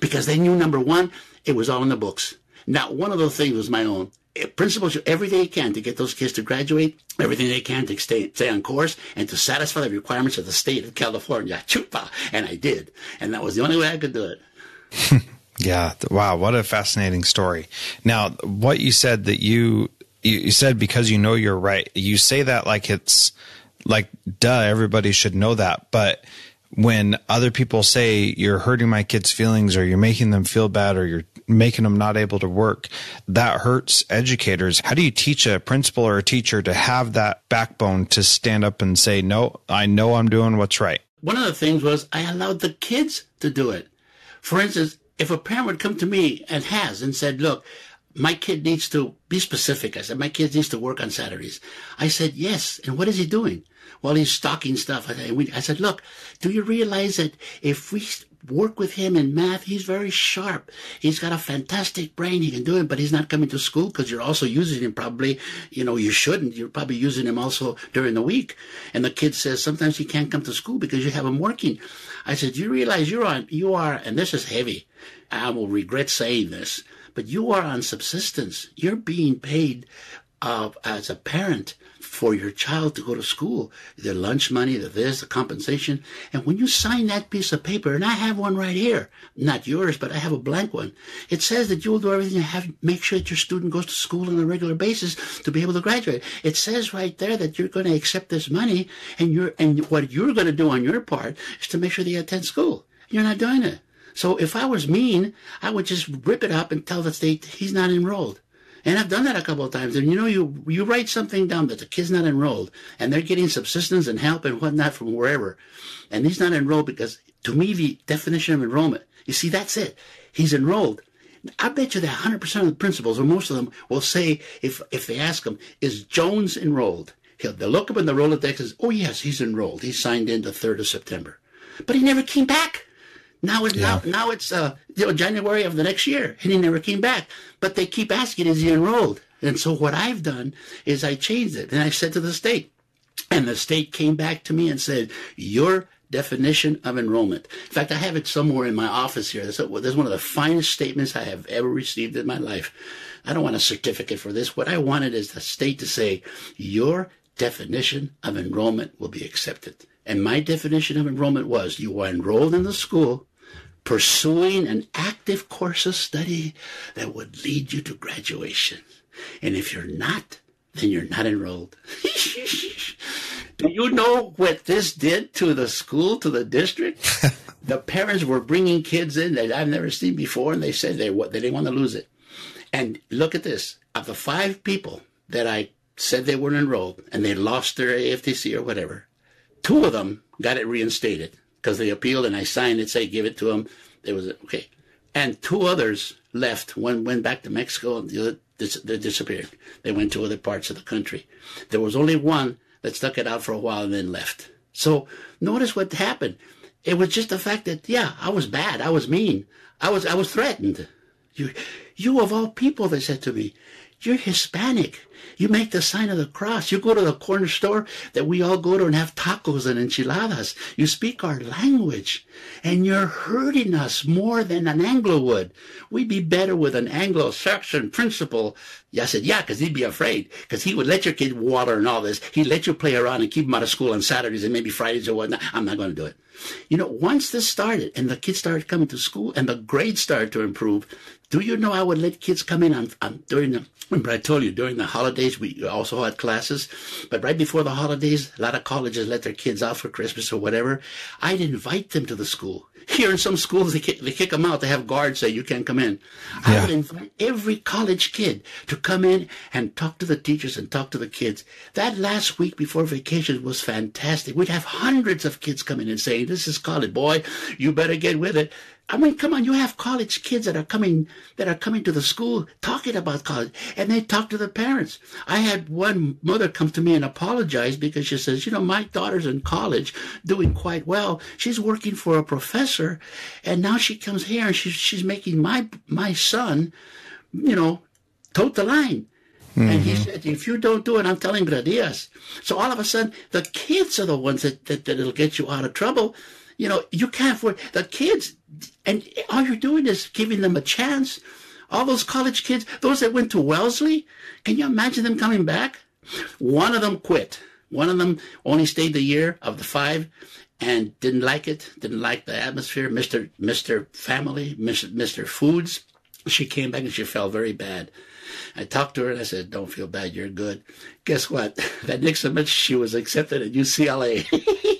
because they knew number one, it was all in the books. Not one of those things was my own. Eh, principals do everything they can to get those kids to graduate, everything they can to stay, stay on course and to satisfy the requirements of the state of California. [laughs] Chupa. And I did. And that was the only way I could do it. [laughs] yeah. Wow. What a fascinating story. Now, what you said that you, you said because you know you're right, you say that like it's, like, duh, everybody should know that. But when other people say you're hurting my kids' feelings or you're making them feel bad or you're making them not able to work, that hurts educators. How do you teach a principal or a teacher to have that backbone to stand up and say, no, I know I'm doing what's right? One of the things was I allowed the kids to do it. For instance, if a parent would come to me and has and said, look, my kid needs to be specific. I said, my kid needs to work on Saturdays. I said, yes. And what is he doing? Well, he's stocking stuff. I said, look, do you realize that if we work with him in math, he's very sharp. He's got a fantastic brain. He can do it, but he's not coming to school because you're also using him probably, you know, you shouldn't. You're probably using him also during the week. And the kid says, sometimes he can't come to school because you have him working. I said, you realize you're on, you are, and this is heavy. I will regret saying this but you are on subsistence. You're being paid uh, as a parent for your child to go to school, the lunch money, the this, the compensation. And when you sign that piece of paper, and I have one right here, not yours, but I have a blank one, it says that you'll do everything to have make sure that your student goes to school on a regular basis to be able to graduate. It says right there that you're going to accept this money, and you're and what you're going to do on your part is to make sure they attend school. You're not doing it. So if I was mean, I would just rip it up and tell the state he's not enrolled. And I've done that a couple of times. And you know, you you write something down that the kid's not enrolled, and they're getting subsistence and help and whatnot from wherever, and he's not enrolled because, to me, the definition of enrollment. You see, that's it. He's enrolled. I bet you that 100% of the principals, or most of them, will say, if if they ask him, is Jones enrolled? He'll they'll look up in the Rolodex and says, oh yes, he's enrolled. He signed in the 3rd of September. But he never came back. Now it's yeah. now, now it's uh, you know, January of the next year, and he never came back. But they keep asking, is he enrolled? And so what I've done is I changed it, and I said to the state, and the state came back to me and said, your definition of enrollment. In fact, I have it somewhere in my office here. There's, there's one of the finest statements I have ever received in my life. I don't want a certificate for this. What I wanted is the state to say, your definition of enrollment will be accepted. And my definition of enrollment was you are enrolled in the school pursuing an active course of study that would lead you to graduation. And if you're not, then you're not enrolled. [laughs] Do you know what this did to the school, to the district? [laughs] the parents were bringing kids in that I've never seen before, and they said they, they didn't want to lose it. And look at this. Of the five people that I said they weren't enrolled and they lost their AFDC or whatever, Two of them got it reinstated because they appealed and I signed it, say give it to them. It was okay. And two others left. One went back to Mexico and the other dis- they disappeared. They went to other parts of the country. There was only one that stuck it out for a while and then left. So notice what happened. It was just the fact that, yeah, I was bad. I was mean. I was, I was threatened. You, you of all people, they said to me, you're Hispanic. You make the sign of the cross. You go to the corner store that we all go to and have tacos and enchiladas. You speak our language. And you're hurting us more than an Anglo would. We'd be better with an Anglo-Saxon principal. I said, yeah, because he'd be afraid. Because he would let your kid water and all this. He'd let you play around and keep him out of school on Saturdays and maybe Fridays or whatnot. I'm not going to do it. You know, once this started and the kids started coming to school and the grades started to improve, do you know I would let kids come in on, on during the Remember, I told you during the holidays we also had classes, but right before the holidays, a lot of colleges let their kids out for Christmas or whatever. I'd invite them to the school. Here in some schools, they kick, they kick them out. They have guards say you can't come in. Yeah. I would invite every college kid to come in and talk to the teachers and talk to the kids. That last week before vacation was fantastic. We'd have hundreds of kids coming and saying, "This is college, boy. You better get with it." I mean, come on, you have college kids that are coming that are coming to the school talking about college, and they talk to the parents. I had one mother come to me and apologize because she says, you know, my daughter's in college, doing quite well. She's working for a professor, and now she comes here and she's she's making my my son, you know, tote the line. Mm-hmm. And he mm-hmm. said, if you don't do it, I'm telling Gradillas. So all of a sudden, the kids are the ones that, that, that'll get you out of trouble. You know, you can't afford the kids, and all you're doing is giving them a chance. All those college kids, those that went to Wellesley, can you imagine them coming back? One of them quit. One of them only stayed the year of the five and didn't like it, didn't like the atmosphere. Mr. Mr. Family, Mr. Mr. Foods. She came back and she felt very bad. I talked to her and I said, "Don't feel bad, you're good." Guess what? [laughs] That next semester she was accepted at UCLA. [laughs]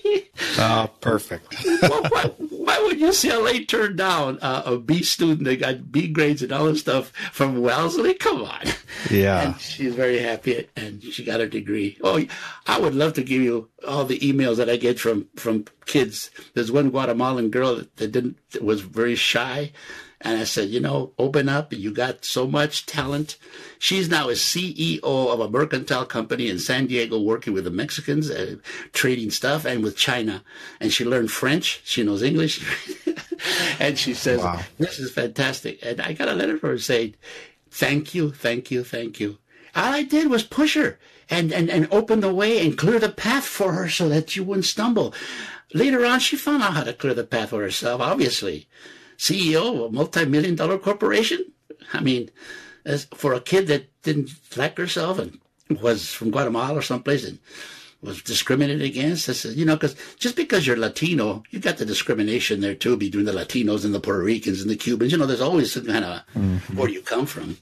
oh, perfect. well, why, why, would UCLA turn down uh, a B student that got B grades and all this stuff from Wellesley? Come on. Yeah. And she's very happy and she got her degree. Oh, I would love to give you all the emails that I get from from kids. There's one Guatemalan girl that didn't that was very shy and I said, you know, open up. You got so much talent. She's now a CEO of a mercantile company in San Diego working with the Mexicans, uh, trading stuff and with China. And she learned French. She knows English. [laughs] and she says, wow. this is fantastic. And I got a letter from her saying, thank you, thank you, thank you. All I did was push her and, and, and open the way and clear the path for her so that she wouldn't stumble. Later on, she found out how to clear the path for herself, obviously. CEO of a multi-million dollar corporation. I mean, as for a kid that didn't like herself and was from Guatemala or someplace and was discriminated against. I said, you know, because just because you're Latino, you got the discrimination there too between the Latinos and the Puerto Ricans and the Cubans. You know, there's always some kind of mm-hmm. where you come from.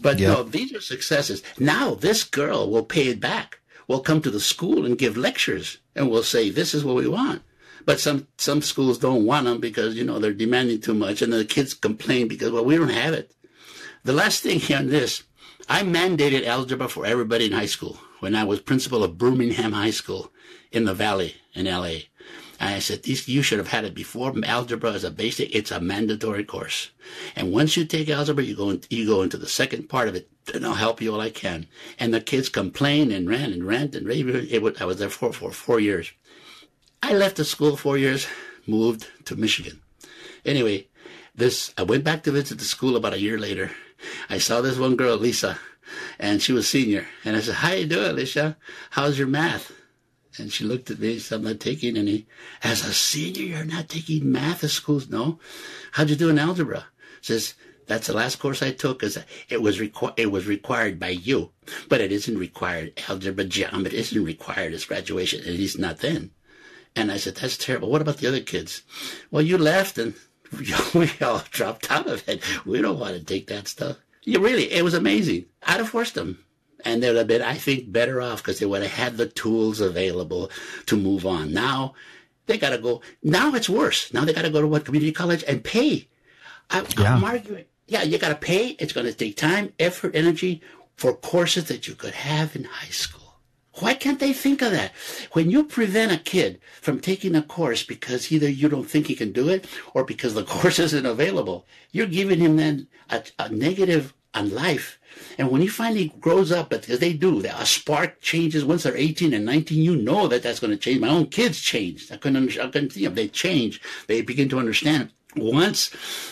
But yep. no, these are successes. Now this girl will pay it back. Will come to the school and give lectures and will say, this is what we want. But some some schools don't want them because you know they're demanding too much, and the kids complain because well we don't have it. The last thing here on this, I mandated algebra for everybody in high school when I was principal of Birmingham High School in the Valley in L.A. I said, these, you should have had it before. Algebra is a basic, it's a mandatory course. And once you take algebra, you go, in, you go into the second part of it, and I'll help you all I can. And the kids complained and ran and rant and raved. It was, I was there for, for four years. I left the school four years, moved to Michigan. Anyway, this I went back to visit the school about a year later. I saw this one girl, Lisa, and she was senior. And I said, "How you doing, Lisa? How's your math?" And she looked at me. Said, "I'm not taking any." As a senior, you're not taking math at school? No. How'd you do in algebra? Says, that's the last course I took because it was requ- it was required by you, but it isn't required. Algebra, geometry isn't required as graduation, at least not then. And I said, that's terrible. What about the other kids? Well, you left and [laughs] we all dropped out of it. We don't want to take that stuff. You really, it was amazing. I'd have forced them. And they would have been, I think, better off because they would have had the tools available to move on. Now they got to go. Now it's worse. Now they got to go to what community college and pay. I, yeah. I'm arguing. Yeah, you got to pay. It's going to take time, effort, energy for courses that you could have in high school. Why can't they think of that? When you prevent a kid from taking a course because either you don't think he can do it or because the [laughs] course isn't available, you're giving him then a, a negative on life. And when he finally grows up, because they do, a spark changes once they're 18 and 19, you know that that's going to change. My own kids changed. I couldn't, I couldn't, you know, they change. They begin to understand once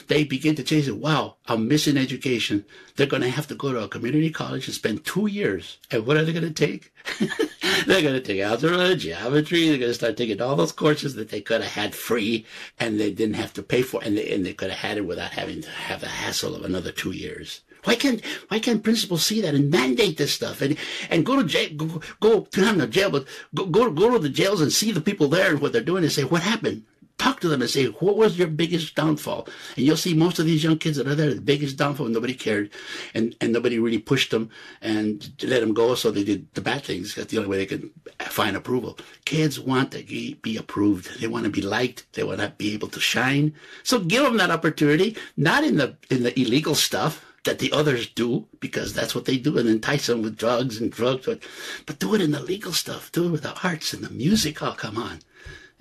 they begin to change it, wow, I'm missing education. They're going to have to go to a community college and spend two years. And what are they going to take? [laughs] they're going to take algebra, geometry. They're going to start taking all those courses that they could have had free and they didn't have to pay for. And they, and they could have had it without having to have the hassle of another two years. Why can't why can't principals see that and mandate this stuff and and go to jail go, go not to jail but go, go go to the jails and see the people there and what they're doing and say what happened talk to them and say, what was your biggest downfall? And you'll see most of these young kids that are there, the biggest downfall, nobody cared and, and nobody really pushed them and let them go. So they did the bad things. That's the only way they could find approval. Kids want to be approved. They want to be liked. They want to be able to shine. So give them that opportunity, not in the, in the illegal stuff that the others do because that's what they do and entice them with drugs and drugs, but, but do it in the legal stuff. Do it with the arts and the music. Oh, come on.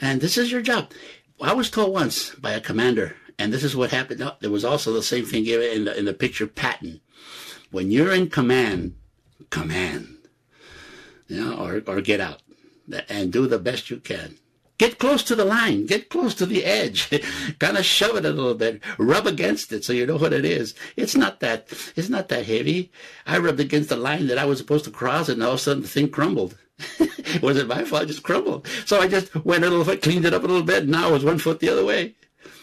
And this is your job. I was told once by a commander, and this is what happened. Oh, there was also the same thing in the, in the picture Patton. When you're in command, command, you know, or, or get out and do the best you can. Get close to the line. Get close to the edge. [laughs] kind of shove it a little bit. Rub against it so you know what it is. It's not that. It's not that heavy. I rubbed against the line that I was supposed to cross, and all of a sudden the thing crumbled. [laughs] it wasn't my fault. It just crumbled. So I just went a little cleaned it up a little bit, now it was one foot the other way.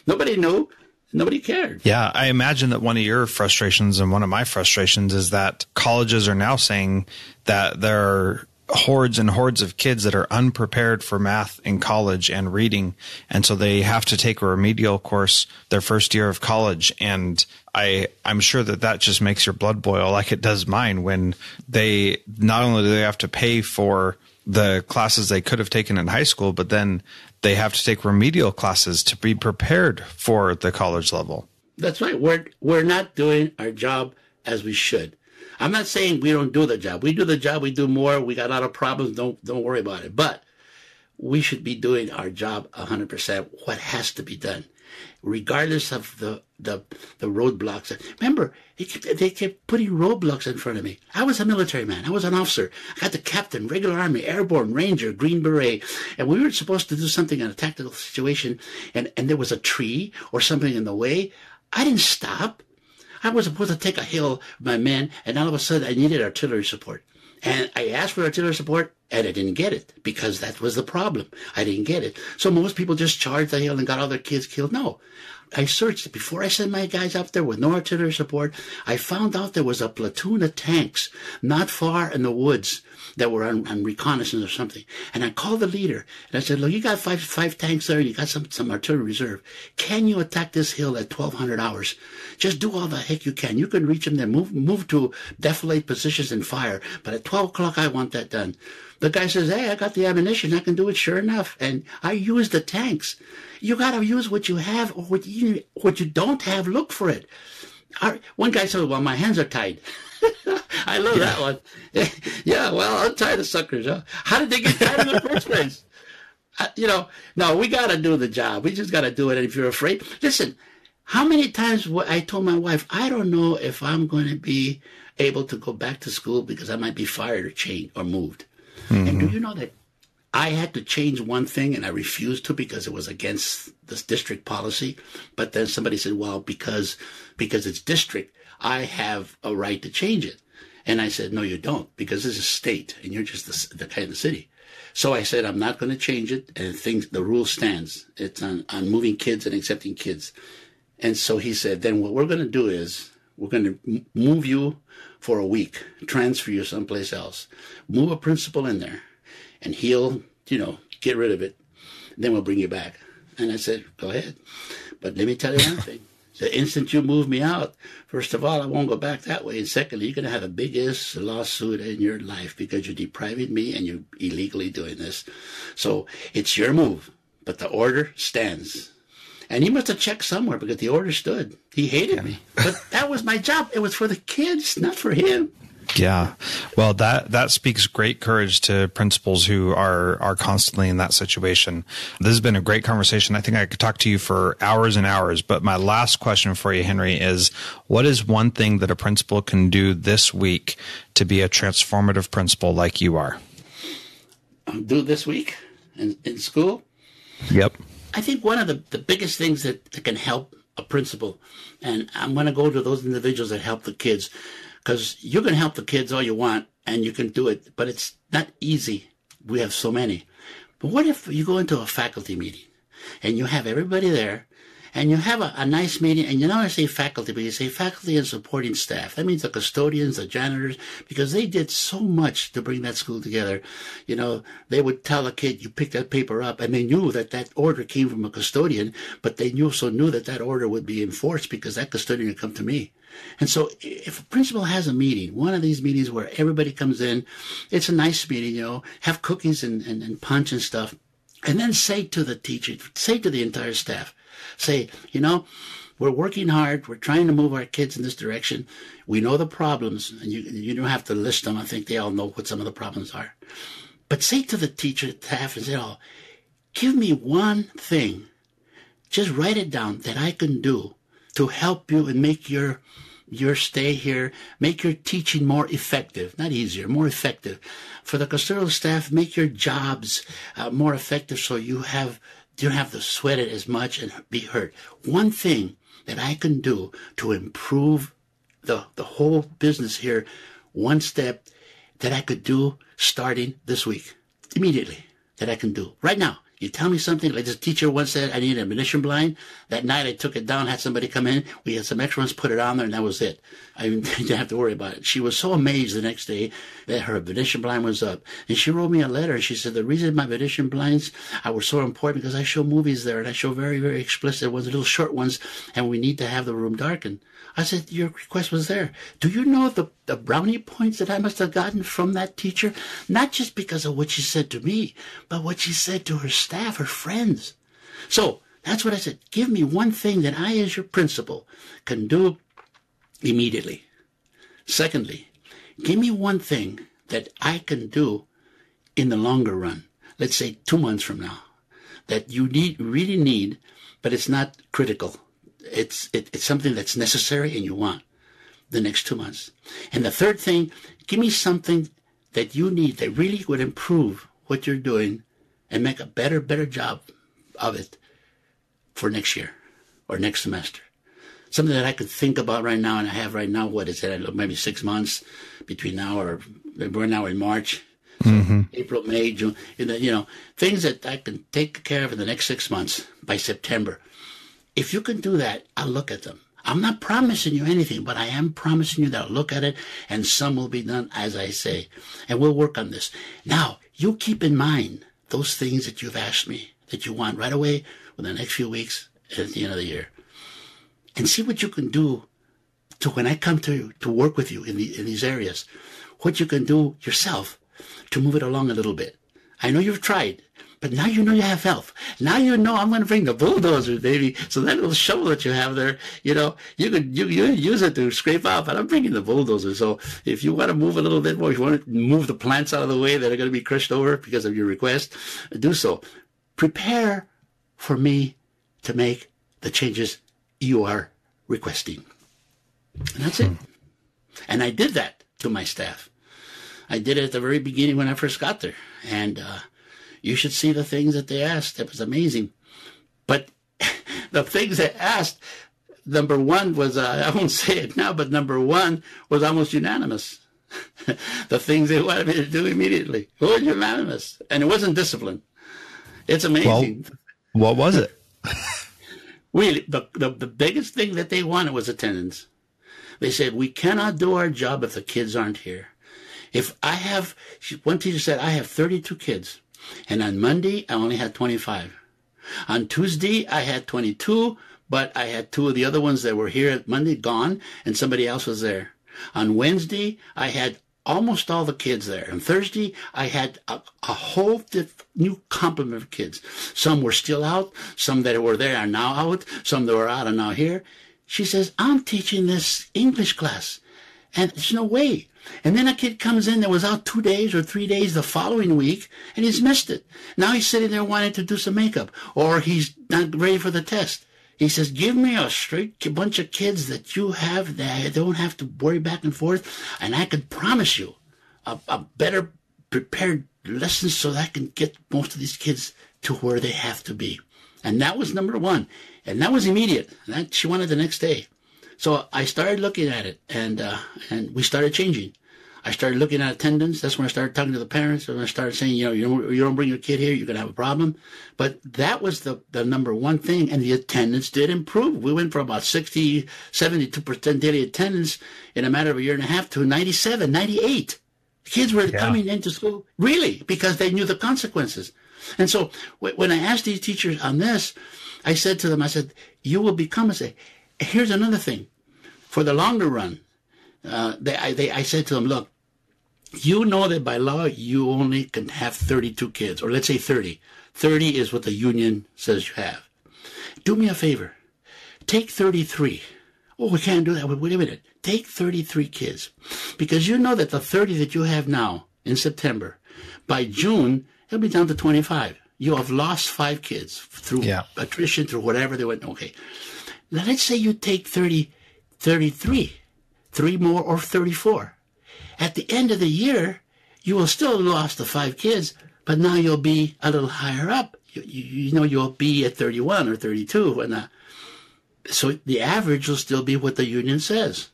Nobody knew. Nobody cared. Yeah, I imagine that one of your frustrations and one of my frustrations is that colleges are now saying that there are hordes and hordes of kids that are unprepared for math in college and reading. And so they have to take a remedial course their first year of college. And I, I'm sure that that just makes your blood boil like it does mine when they not only do they have to pay for the classes they could have taken in high school, but then they have to take remedial classes to be prepared for the college level. That's right. We're, we're not doing our job as we should. I'm not saying we don't do the job. We do the job. We do more. We got a lot of problems. Don't don't worry about it. But we should be doing our job 100%. What has to be done, regardless of the the the roadblocks. Remember, they kept, they kept putting roadblocks in front of me. I was a military man. I was an officer. I got the captain, regular army, airborne, ranger, green beret, and we were supposed to do something in a tactical situation, and and there was a tree or something in the way. I didn't stop. I was supposed to take a hill, my men, and all of a sudden I needed artillery support. And I asked for artillery support, and I didn't get it because that was the problem. I didn't get it. So most people just charged the hill and got all their kids killed. No. I searched before I sent my guys up there with no artillery support. I found out there was a platoon of tanks not far in the woods that were on, on reconnaissance or something. And I called the leader and I said, look, you got five, five tanks there and you got some, some artillery reserve. Can you attack this hill at 1200 hours? Just do all the heck you can. You can reach them there. Move, move to defilade positions and fire. But at 12 o'clock, I want that done. The guy says, hey, I got the ammunition. I can do it sure enough. And I use the tanks. You got to use what you have or what you, what you don't have. Look for it. Our, one guy said, well, my hands are tied. [laughs] I love yeah. that one. [laughs] yeah, well, untie the suckers. Huh? How did they get tied in the first [laughs] place? Uh, you know, no, we got to do the job. We just got to do it. And if you're afraid, listen, how many times I told my wife, I don't know if I'm going to be able to go back to school because I might be fired or changed or moved. Mm-hmm. And do you know that I had to change one thing and I refused to because it was against this district policy. But then somebody said, well, because, because it's district, I have a right to change it. And I said, no, you don't, because this is state and you're just the, the in the city. So I said, I'm not going to change it. And things, the rule stands. It's on, on moving kids and accepting kids. And so he said, then what we're going to do is we're going to move you for a week, transfer you someplace else, move a principal in there and he'll, you know, get rid of it. Then we'll bring you back. And I said, go ahead. But let me tell you one [laughs] thing. The instant you move me out, first of all, I won't go back that way. And secondly, you're going to have the biggest lawsuit in your life because you're depriving me and you're illegally doing this. So it's your move, but the order stands. And he must have checked somewhere because the order stood. He hated me. But that was my job. It was for the kids, not for him. Yeah. Well, that, that speaks great courage to principals who are, are constantly in that situation. This has been a great conversation. I think I could talk to you for hours and hours, but my last question for you, Henry, is what is one thing that a principal can do this week to be a transformative principal like you are? Do this week in, in school? Yep. I think one of the, the biggest things that, that can help a principal, and I'm going to go to those individuals that help the kids, because you can help the kids all you want and you can do it, but it's not easy. We have so many. But what if you go into a faculty meeting and you have everybody there and you have a, a nice meeting, and you don't say faculty, but you say faculty and supporting staff. That means the custodians, the janitors, because they did so much to bring that school together. You know, they would tell a kid, you pick that paper up, and they knew that that order came from a custodian, but they also knew that that order would be enforced because that custodian would come to me. And so if a principal has a meeting, one of these meetings where everybody comes in, it's a nice meeting, you know, have cookies and, and, and punch and stuff. And then say to the teacher, say to the entire staff, say, you know, we're working hard. We're trying to move our kids in this direction. We know the problems, and you you don't have to list them. I think they all know what some of the problems are. But say to the teacher, staff, and say, "Oh, give me one thing. Just write it down that I can do to help you and make your your stay here, make your teaching more effective, not easier, more effective. For the custodial staff, make your jobs uh, more effective so you have you don't have to sweat it as much and be hurt. One thing that I can do to improve the the whole business here, one step that I could do starting this week, immediately, that I can do right now. You tell me something, like this teacher once said, I need a venetian blind. That night I took it down, had somebody come in. We had some extra ones, put it on there, and that was it. I [laughs] didn't have to worry about it. She was so amazed the next day that her venetian blind was up. And she wrote me a letter. She said, the reason my venetian blinds I were so important because I show movies there and I show very, very explicit ones, little short ones, and we need to have the room darkened. I said, your request was there. Do you know the, the brownie points that I must have gotten from that teacher? Not just because of what she said to me, but what she said to her staff, her friends. So that's what I said. Give me one thing that I, as your principal, can do immediately. Secondly, give me one thing that I can do in the longer run. Let's say two months from now, that you need, really need, but it's not critical it's it, it's something that's necessary and you want the next two months. And the third thing, give me something that you need that really would improve what you're doing and make a better, better job of it for next year or next semester. Something that I could think about right now and I have right now, what is it? Maybe six months between now or we're now in March. Mm-hmm. April, May, June, you know, things that I can take care of in the next six months by September. If you can do that, I'll look at them. I'm not promising you anything, but I am promising you that I'll look at it and some will be done as I say. And we'll work on this. Now, you keep in mind those things that you've asked me that you want right away within the next few weeks at the end of the year. And see what you can do to when I come to, you to work with you in, the, in these areas, what you can do yourself to move it along a little bit. I know you've tried. But now you know you have help. Now you know I'm going to bring the bulldozer, baby. So that little shovel that you have there, you know, you could you, you use it to scrape out. But I'm bringing the bulldozer. So if you want to move a little bit more, if you want to move the plants out of the way that are going to be crushed over because of your request, do so. Prepare for me to make the changes you are requesting. And that's it. And I did that to my staff. I did it at the very beginning when I first got there. And uh, you should see the things that they asked. It was amazing. But [laughs] the things they asked, number one was, uh, I won't say it now, but number one was almost unanimous. [laughs] the things they wanted me to do immediately it was unanimous. And it wasn't discipline. It's amazing. Well, what was it? [laughs] really, the, the, the biggest thing that they wanted was attendance. They said, we cannot do our job if the kids aren't here. If I have, one teacher said, I have 32 kids. And on Monday, I only had 25. On Tuesday, I had 22, but I had two of the other ones that were here at Monday gone, and somebody else was there. On Wednesday, I had almost all the kids there. And Thursday, I had a, a whole new complement of kids. Some were still out. Some that were there are now out. Some that were out are now here. She says, I'm teaching this English class. And there's no way. And then a kid comes in that was out two days or three days the following week and he's missed it. Now he's sitting there wanting to do some makeup or he's not ready for the test. He says, give me a straight bunch of kids that you have that don't have to worry back and forth. And I can promise you a, a better prepared lesson so that I can get most of these kids to where they have to be. And that was number one. And that was immediate. That she wanted the next day. So I started looking at it and, uh, and we started changing. I started looking at attendance. That's when I started talking to the parents and I started saying, you know, you don't, you don't bring your kid here, you're going to have a problem. But that was the, the number one thing. And the attendance did improve. We went from about 60, 72% daily attendance in a matter of a year and a half to 97, 98. The Kids were yeah. coming into school really because they knew the consequences. And so when I asked these teachers on this, I said to them, I said, you will become a, here's another thing. For the longer run, uh, they, I, they, I said to them, look, you know that by law you only can have 32 kids, or let's say 30. 30 is what the union says you have. Do me a favor. Take 33. Oh, we can't do that. Wait a minute. Take 33 kids. Because you know that the 30 that you have now in September, by June, it'll be down to 25. You have lost five kids through yeah. attrition, through whatever they went. Okay. Let's say you take 30, 33, three more or 34. At the end of the year, you will still have lost the five kids, but now you'll be a little higher up. You, you, you know, you'll be at 31 or 32. And uh, so the average will still be what the union says.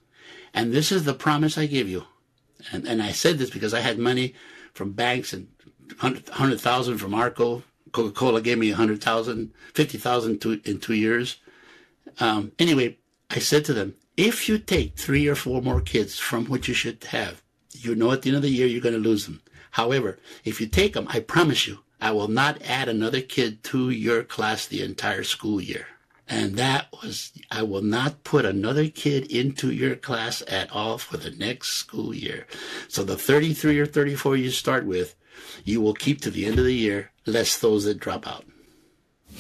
And this is the promise I give you. And, and I said this because I had money from banks and 100,000 from Arco. Coca-Cola gave me 100,000, 50,000 in two years. Um, anyway, I said to them, if you take three or four more kids from what you should have, you know at the end of the year you're going to lose them. However, if you take them, I promise you, I will not add another kid to your class the entire school year. And that was, I will not put another kid into your class at all for the next school year. So the 33 or 34 you start with, you will keep to the end of the year, less those that drop out.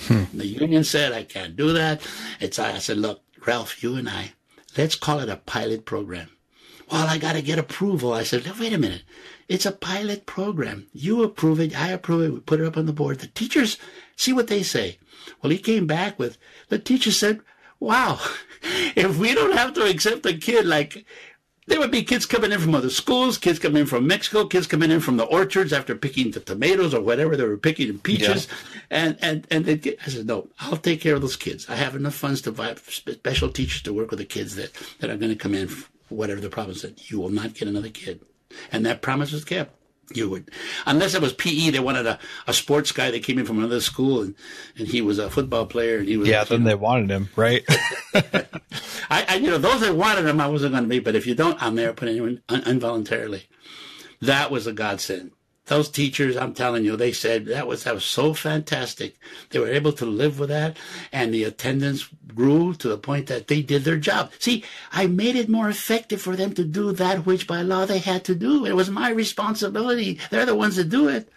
Hmm. The union said, I can't do that. It's, I said, look, Ralph, you and I, let's call it a pilot program. Well, I got to get approval. I said, wait a minute. It's a pilot program. You approve it. I approve it. We put it up on the board. The teachers see what they say. Well, he came back with, the teacher said, wow, [laughs] if we don't have to accept a kid like there would be kids coming in from other schools, kids coming in from Mexico, kids coming in from the orchards after picking the tomatoes or whatever they were picking and peaches. Yeah. And, and, and they'd get, I said, no, I'll take care of those kids. I have enough funds to buy special teachers to work with the kids that, that are going to come in, whatever the problem is, that you will not get another kid. And that promise was kept you would, unless it was PE. They wanted a, a sports guy that came in from another school, and, and he was a football player, and he was. Yeah, then know, they wanted him, right? [laughs] I, I, you know, those that wanted him, I wasn't going to be. But if you don't, I'm there putting him in involuntarily. That was a godsend those teachers, I'm telling you, they said that was that was so fantastic. They were able to live with that, and the attendance grew to the point that they did their job. See, I made it more effective for them to do that which by law they had to do. It was my responsibility. They're the ones that do it.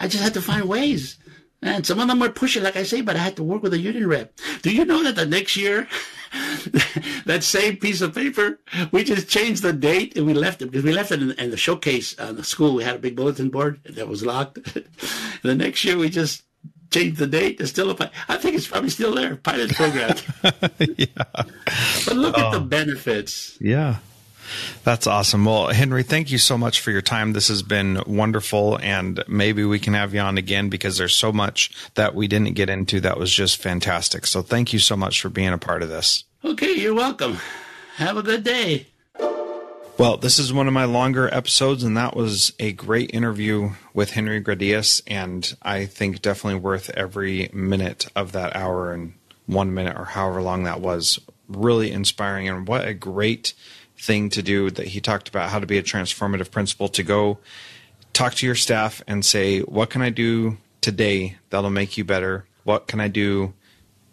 I just had to find ways. And some of them were pushing, like I say, but I had to work with a union rep. Do you know that the next year, [laughs] that same piece of paper, we just changed the date and we left it because we left it in, in the showcase on the school. We had a big bulletin board that was locked. [laughs] the next year, we just changed the date. It's still a, I think it's probably still there, pilot program. [laughs] yeah. But look at the oh. benefits. Yeah. That's awesome. Well, Henry, thank you so much for your time. This has been wonderful, and maybe we can have you on again because there's so much that we didn't get into that was just fantastic. So, thank you so much for being a part of this. Okay, you're welcome. Have a good day. Well, this is one of my longer episodes, and that was a great interview with Henry Gradillas, and I think definitely worth every minute of that hour and one minute or however long that was. Really inspiring, and what a great thing to do that he talked about how to be a transformative principal to go talk to your staff and say, what can I do today that'll make you better? What can I do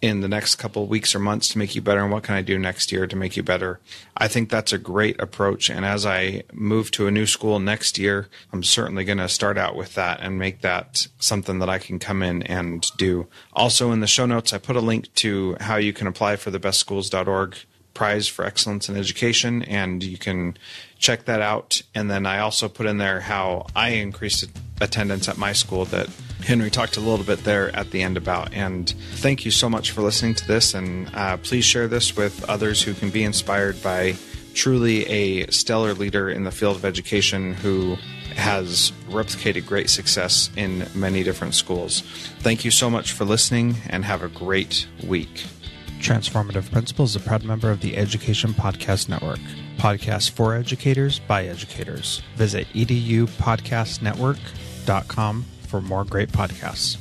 in the next couple weeks or months to make you better? And what can I do next year to make you better? I think that's a great approach. And as I move to a new school next year, I'm certainly going to start out with that and make that something that I can come in and do. Also, in the show notes, I put a link to how you can apply for the bestschools.org prize for excellence in education, and you can check that out. And then I also put in there how I increased attendance at my school that Henry talked a little bit there at the end about. And thank you so much for listening to this, and uh, please share this with others who can be inspired by truly a stellar leader in the field of education who has replicated great success in many different schools. Thank you so much for listening and have a great week. Transformative Principal is a proud member of the Education Podcast Network. podcast for educators by educators. Visit edupodcastnetwork.com for more great podcasts.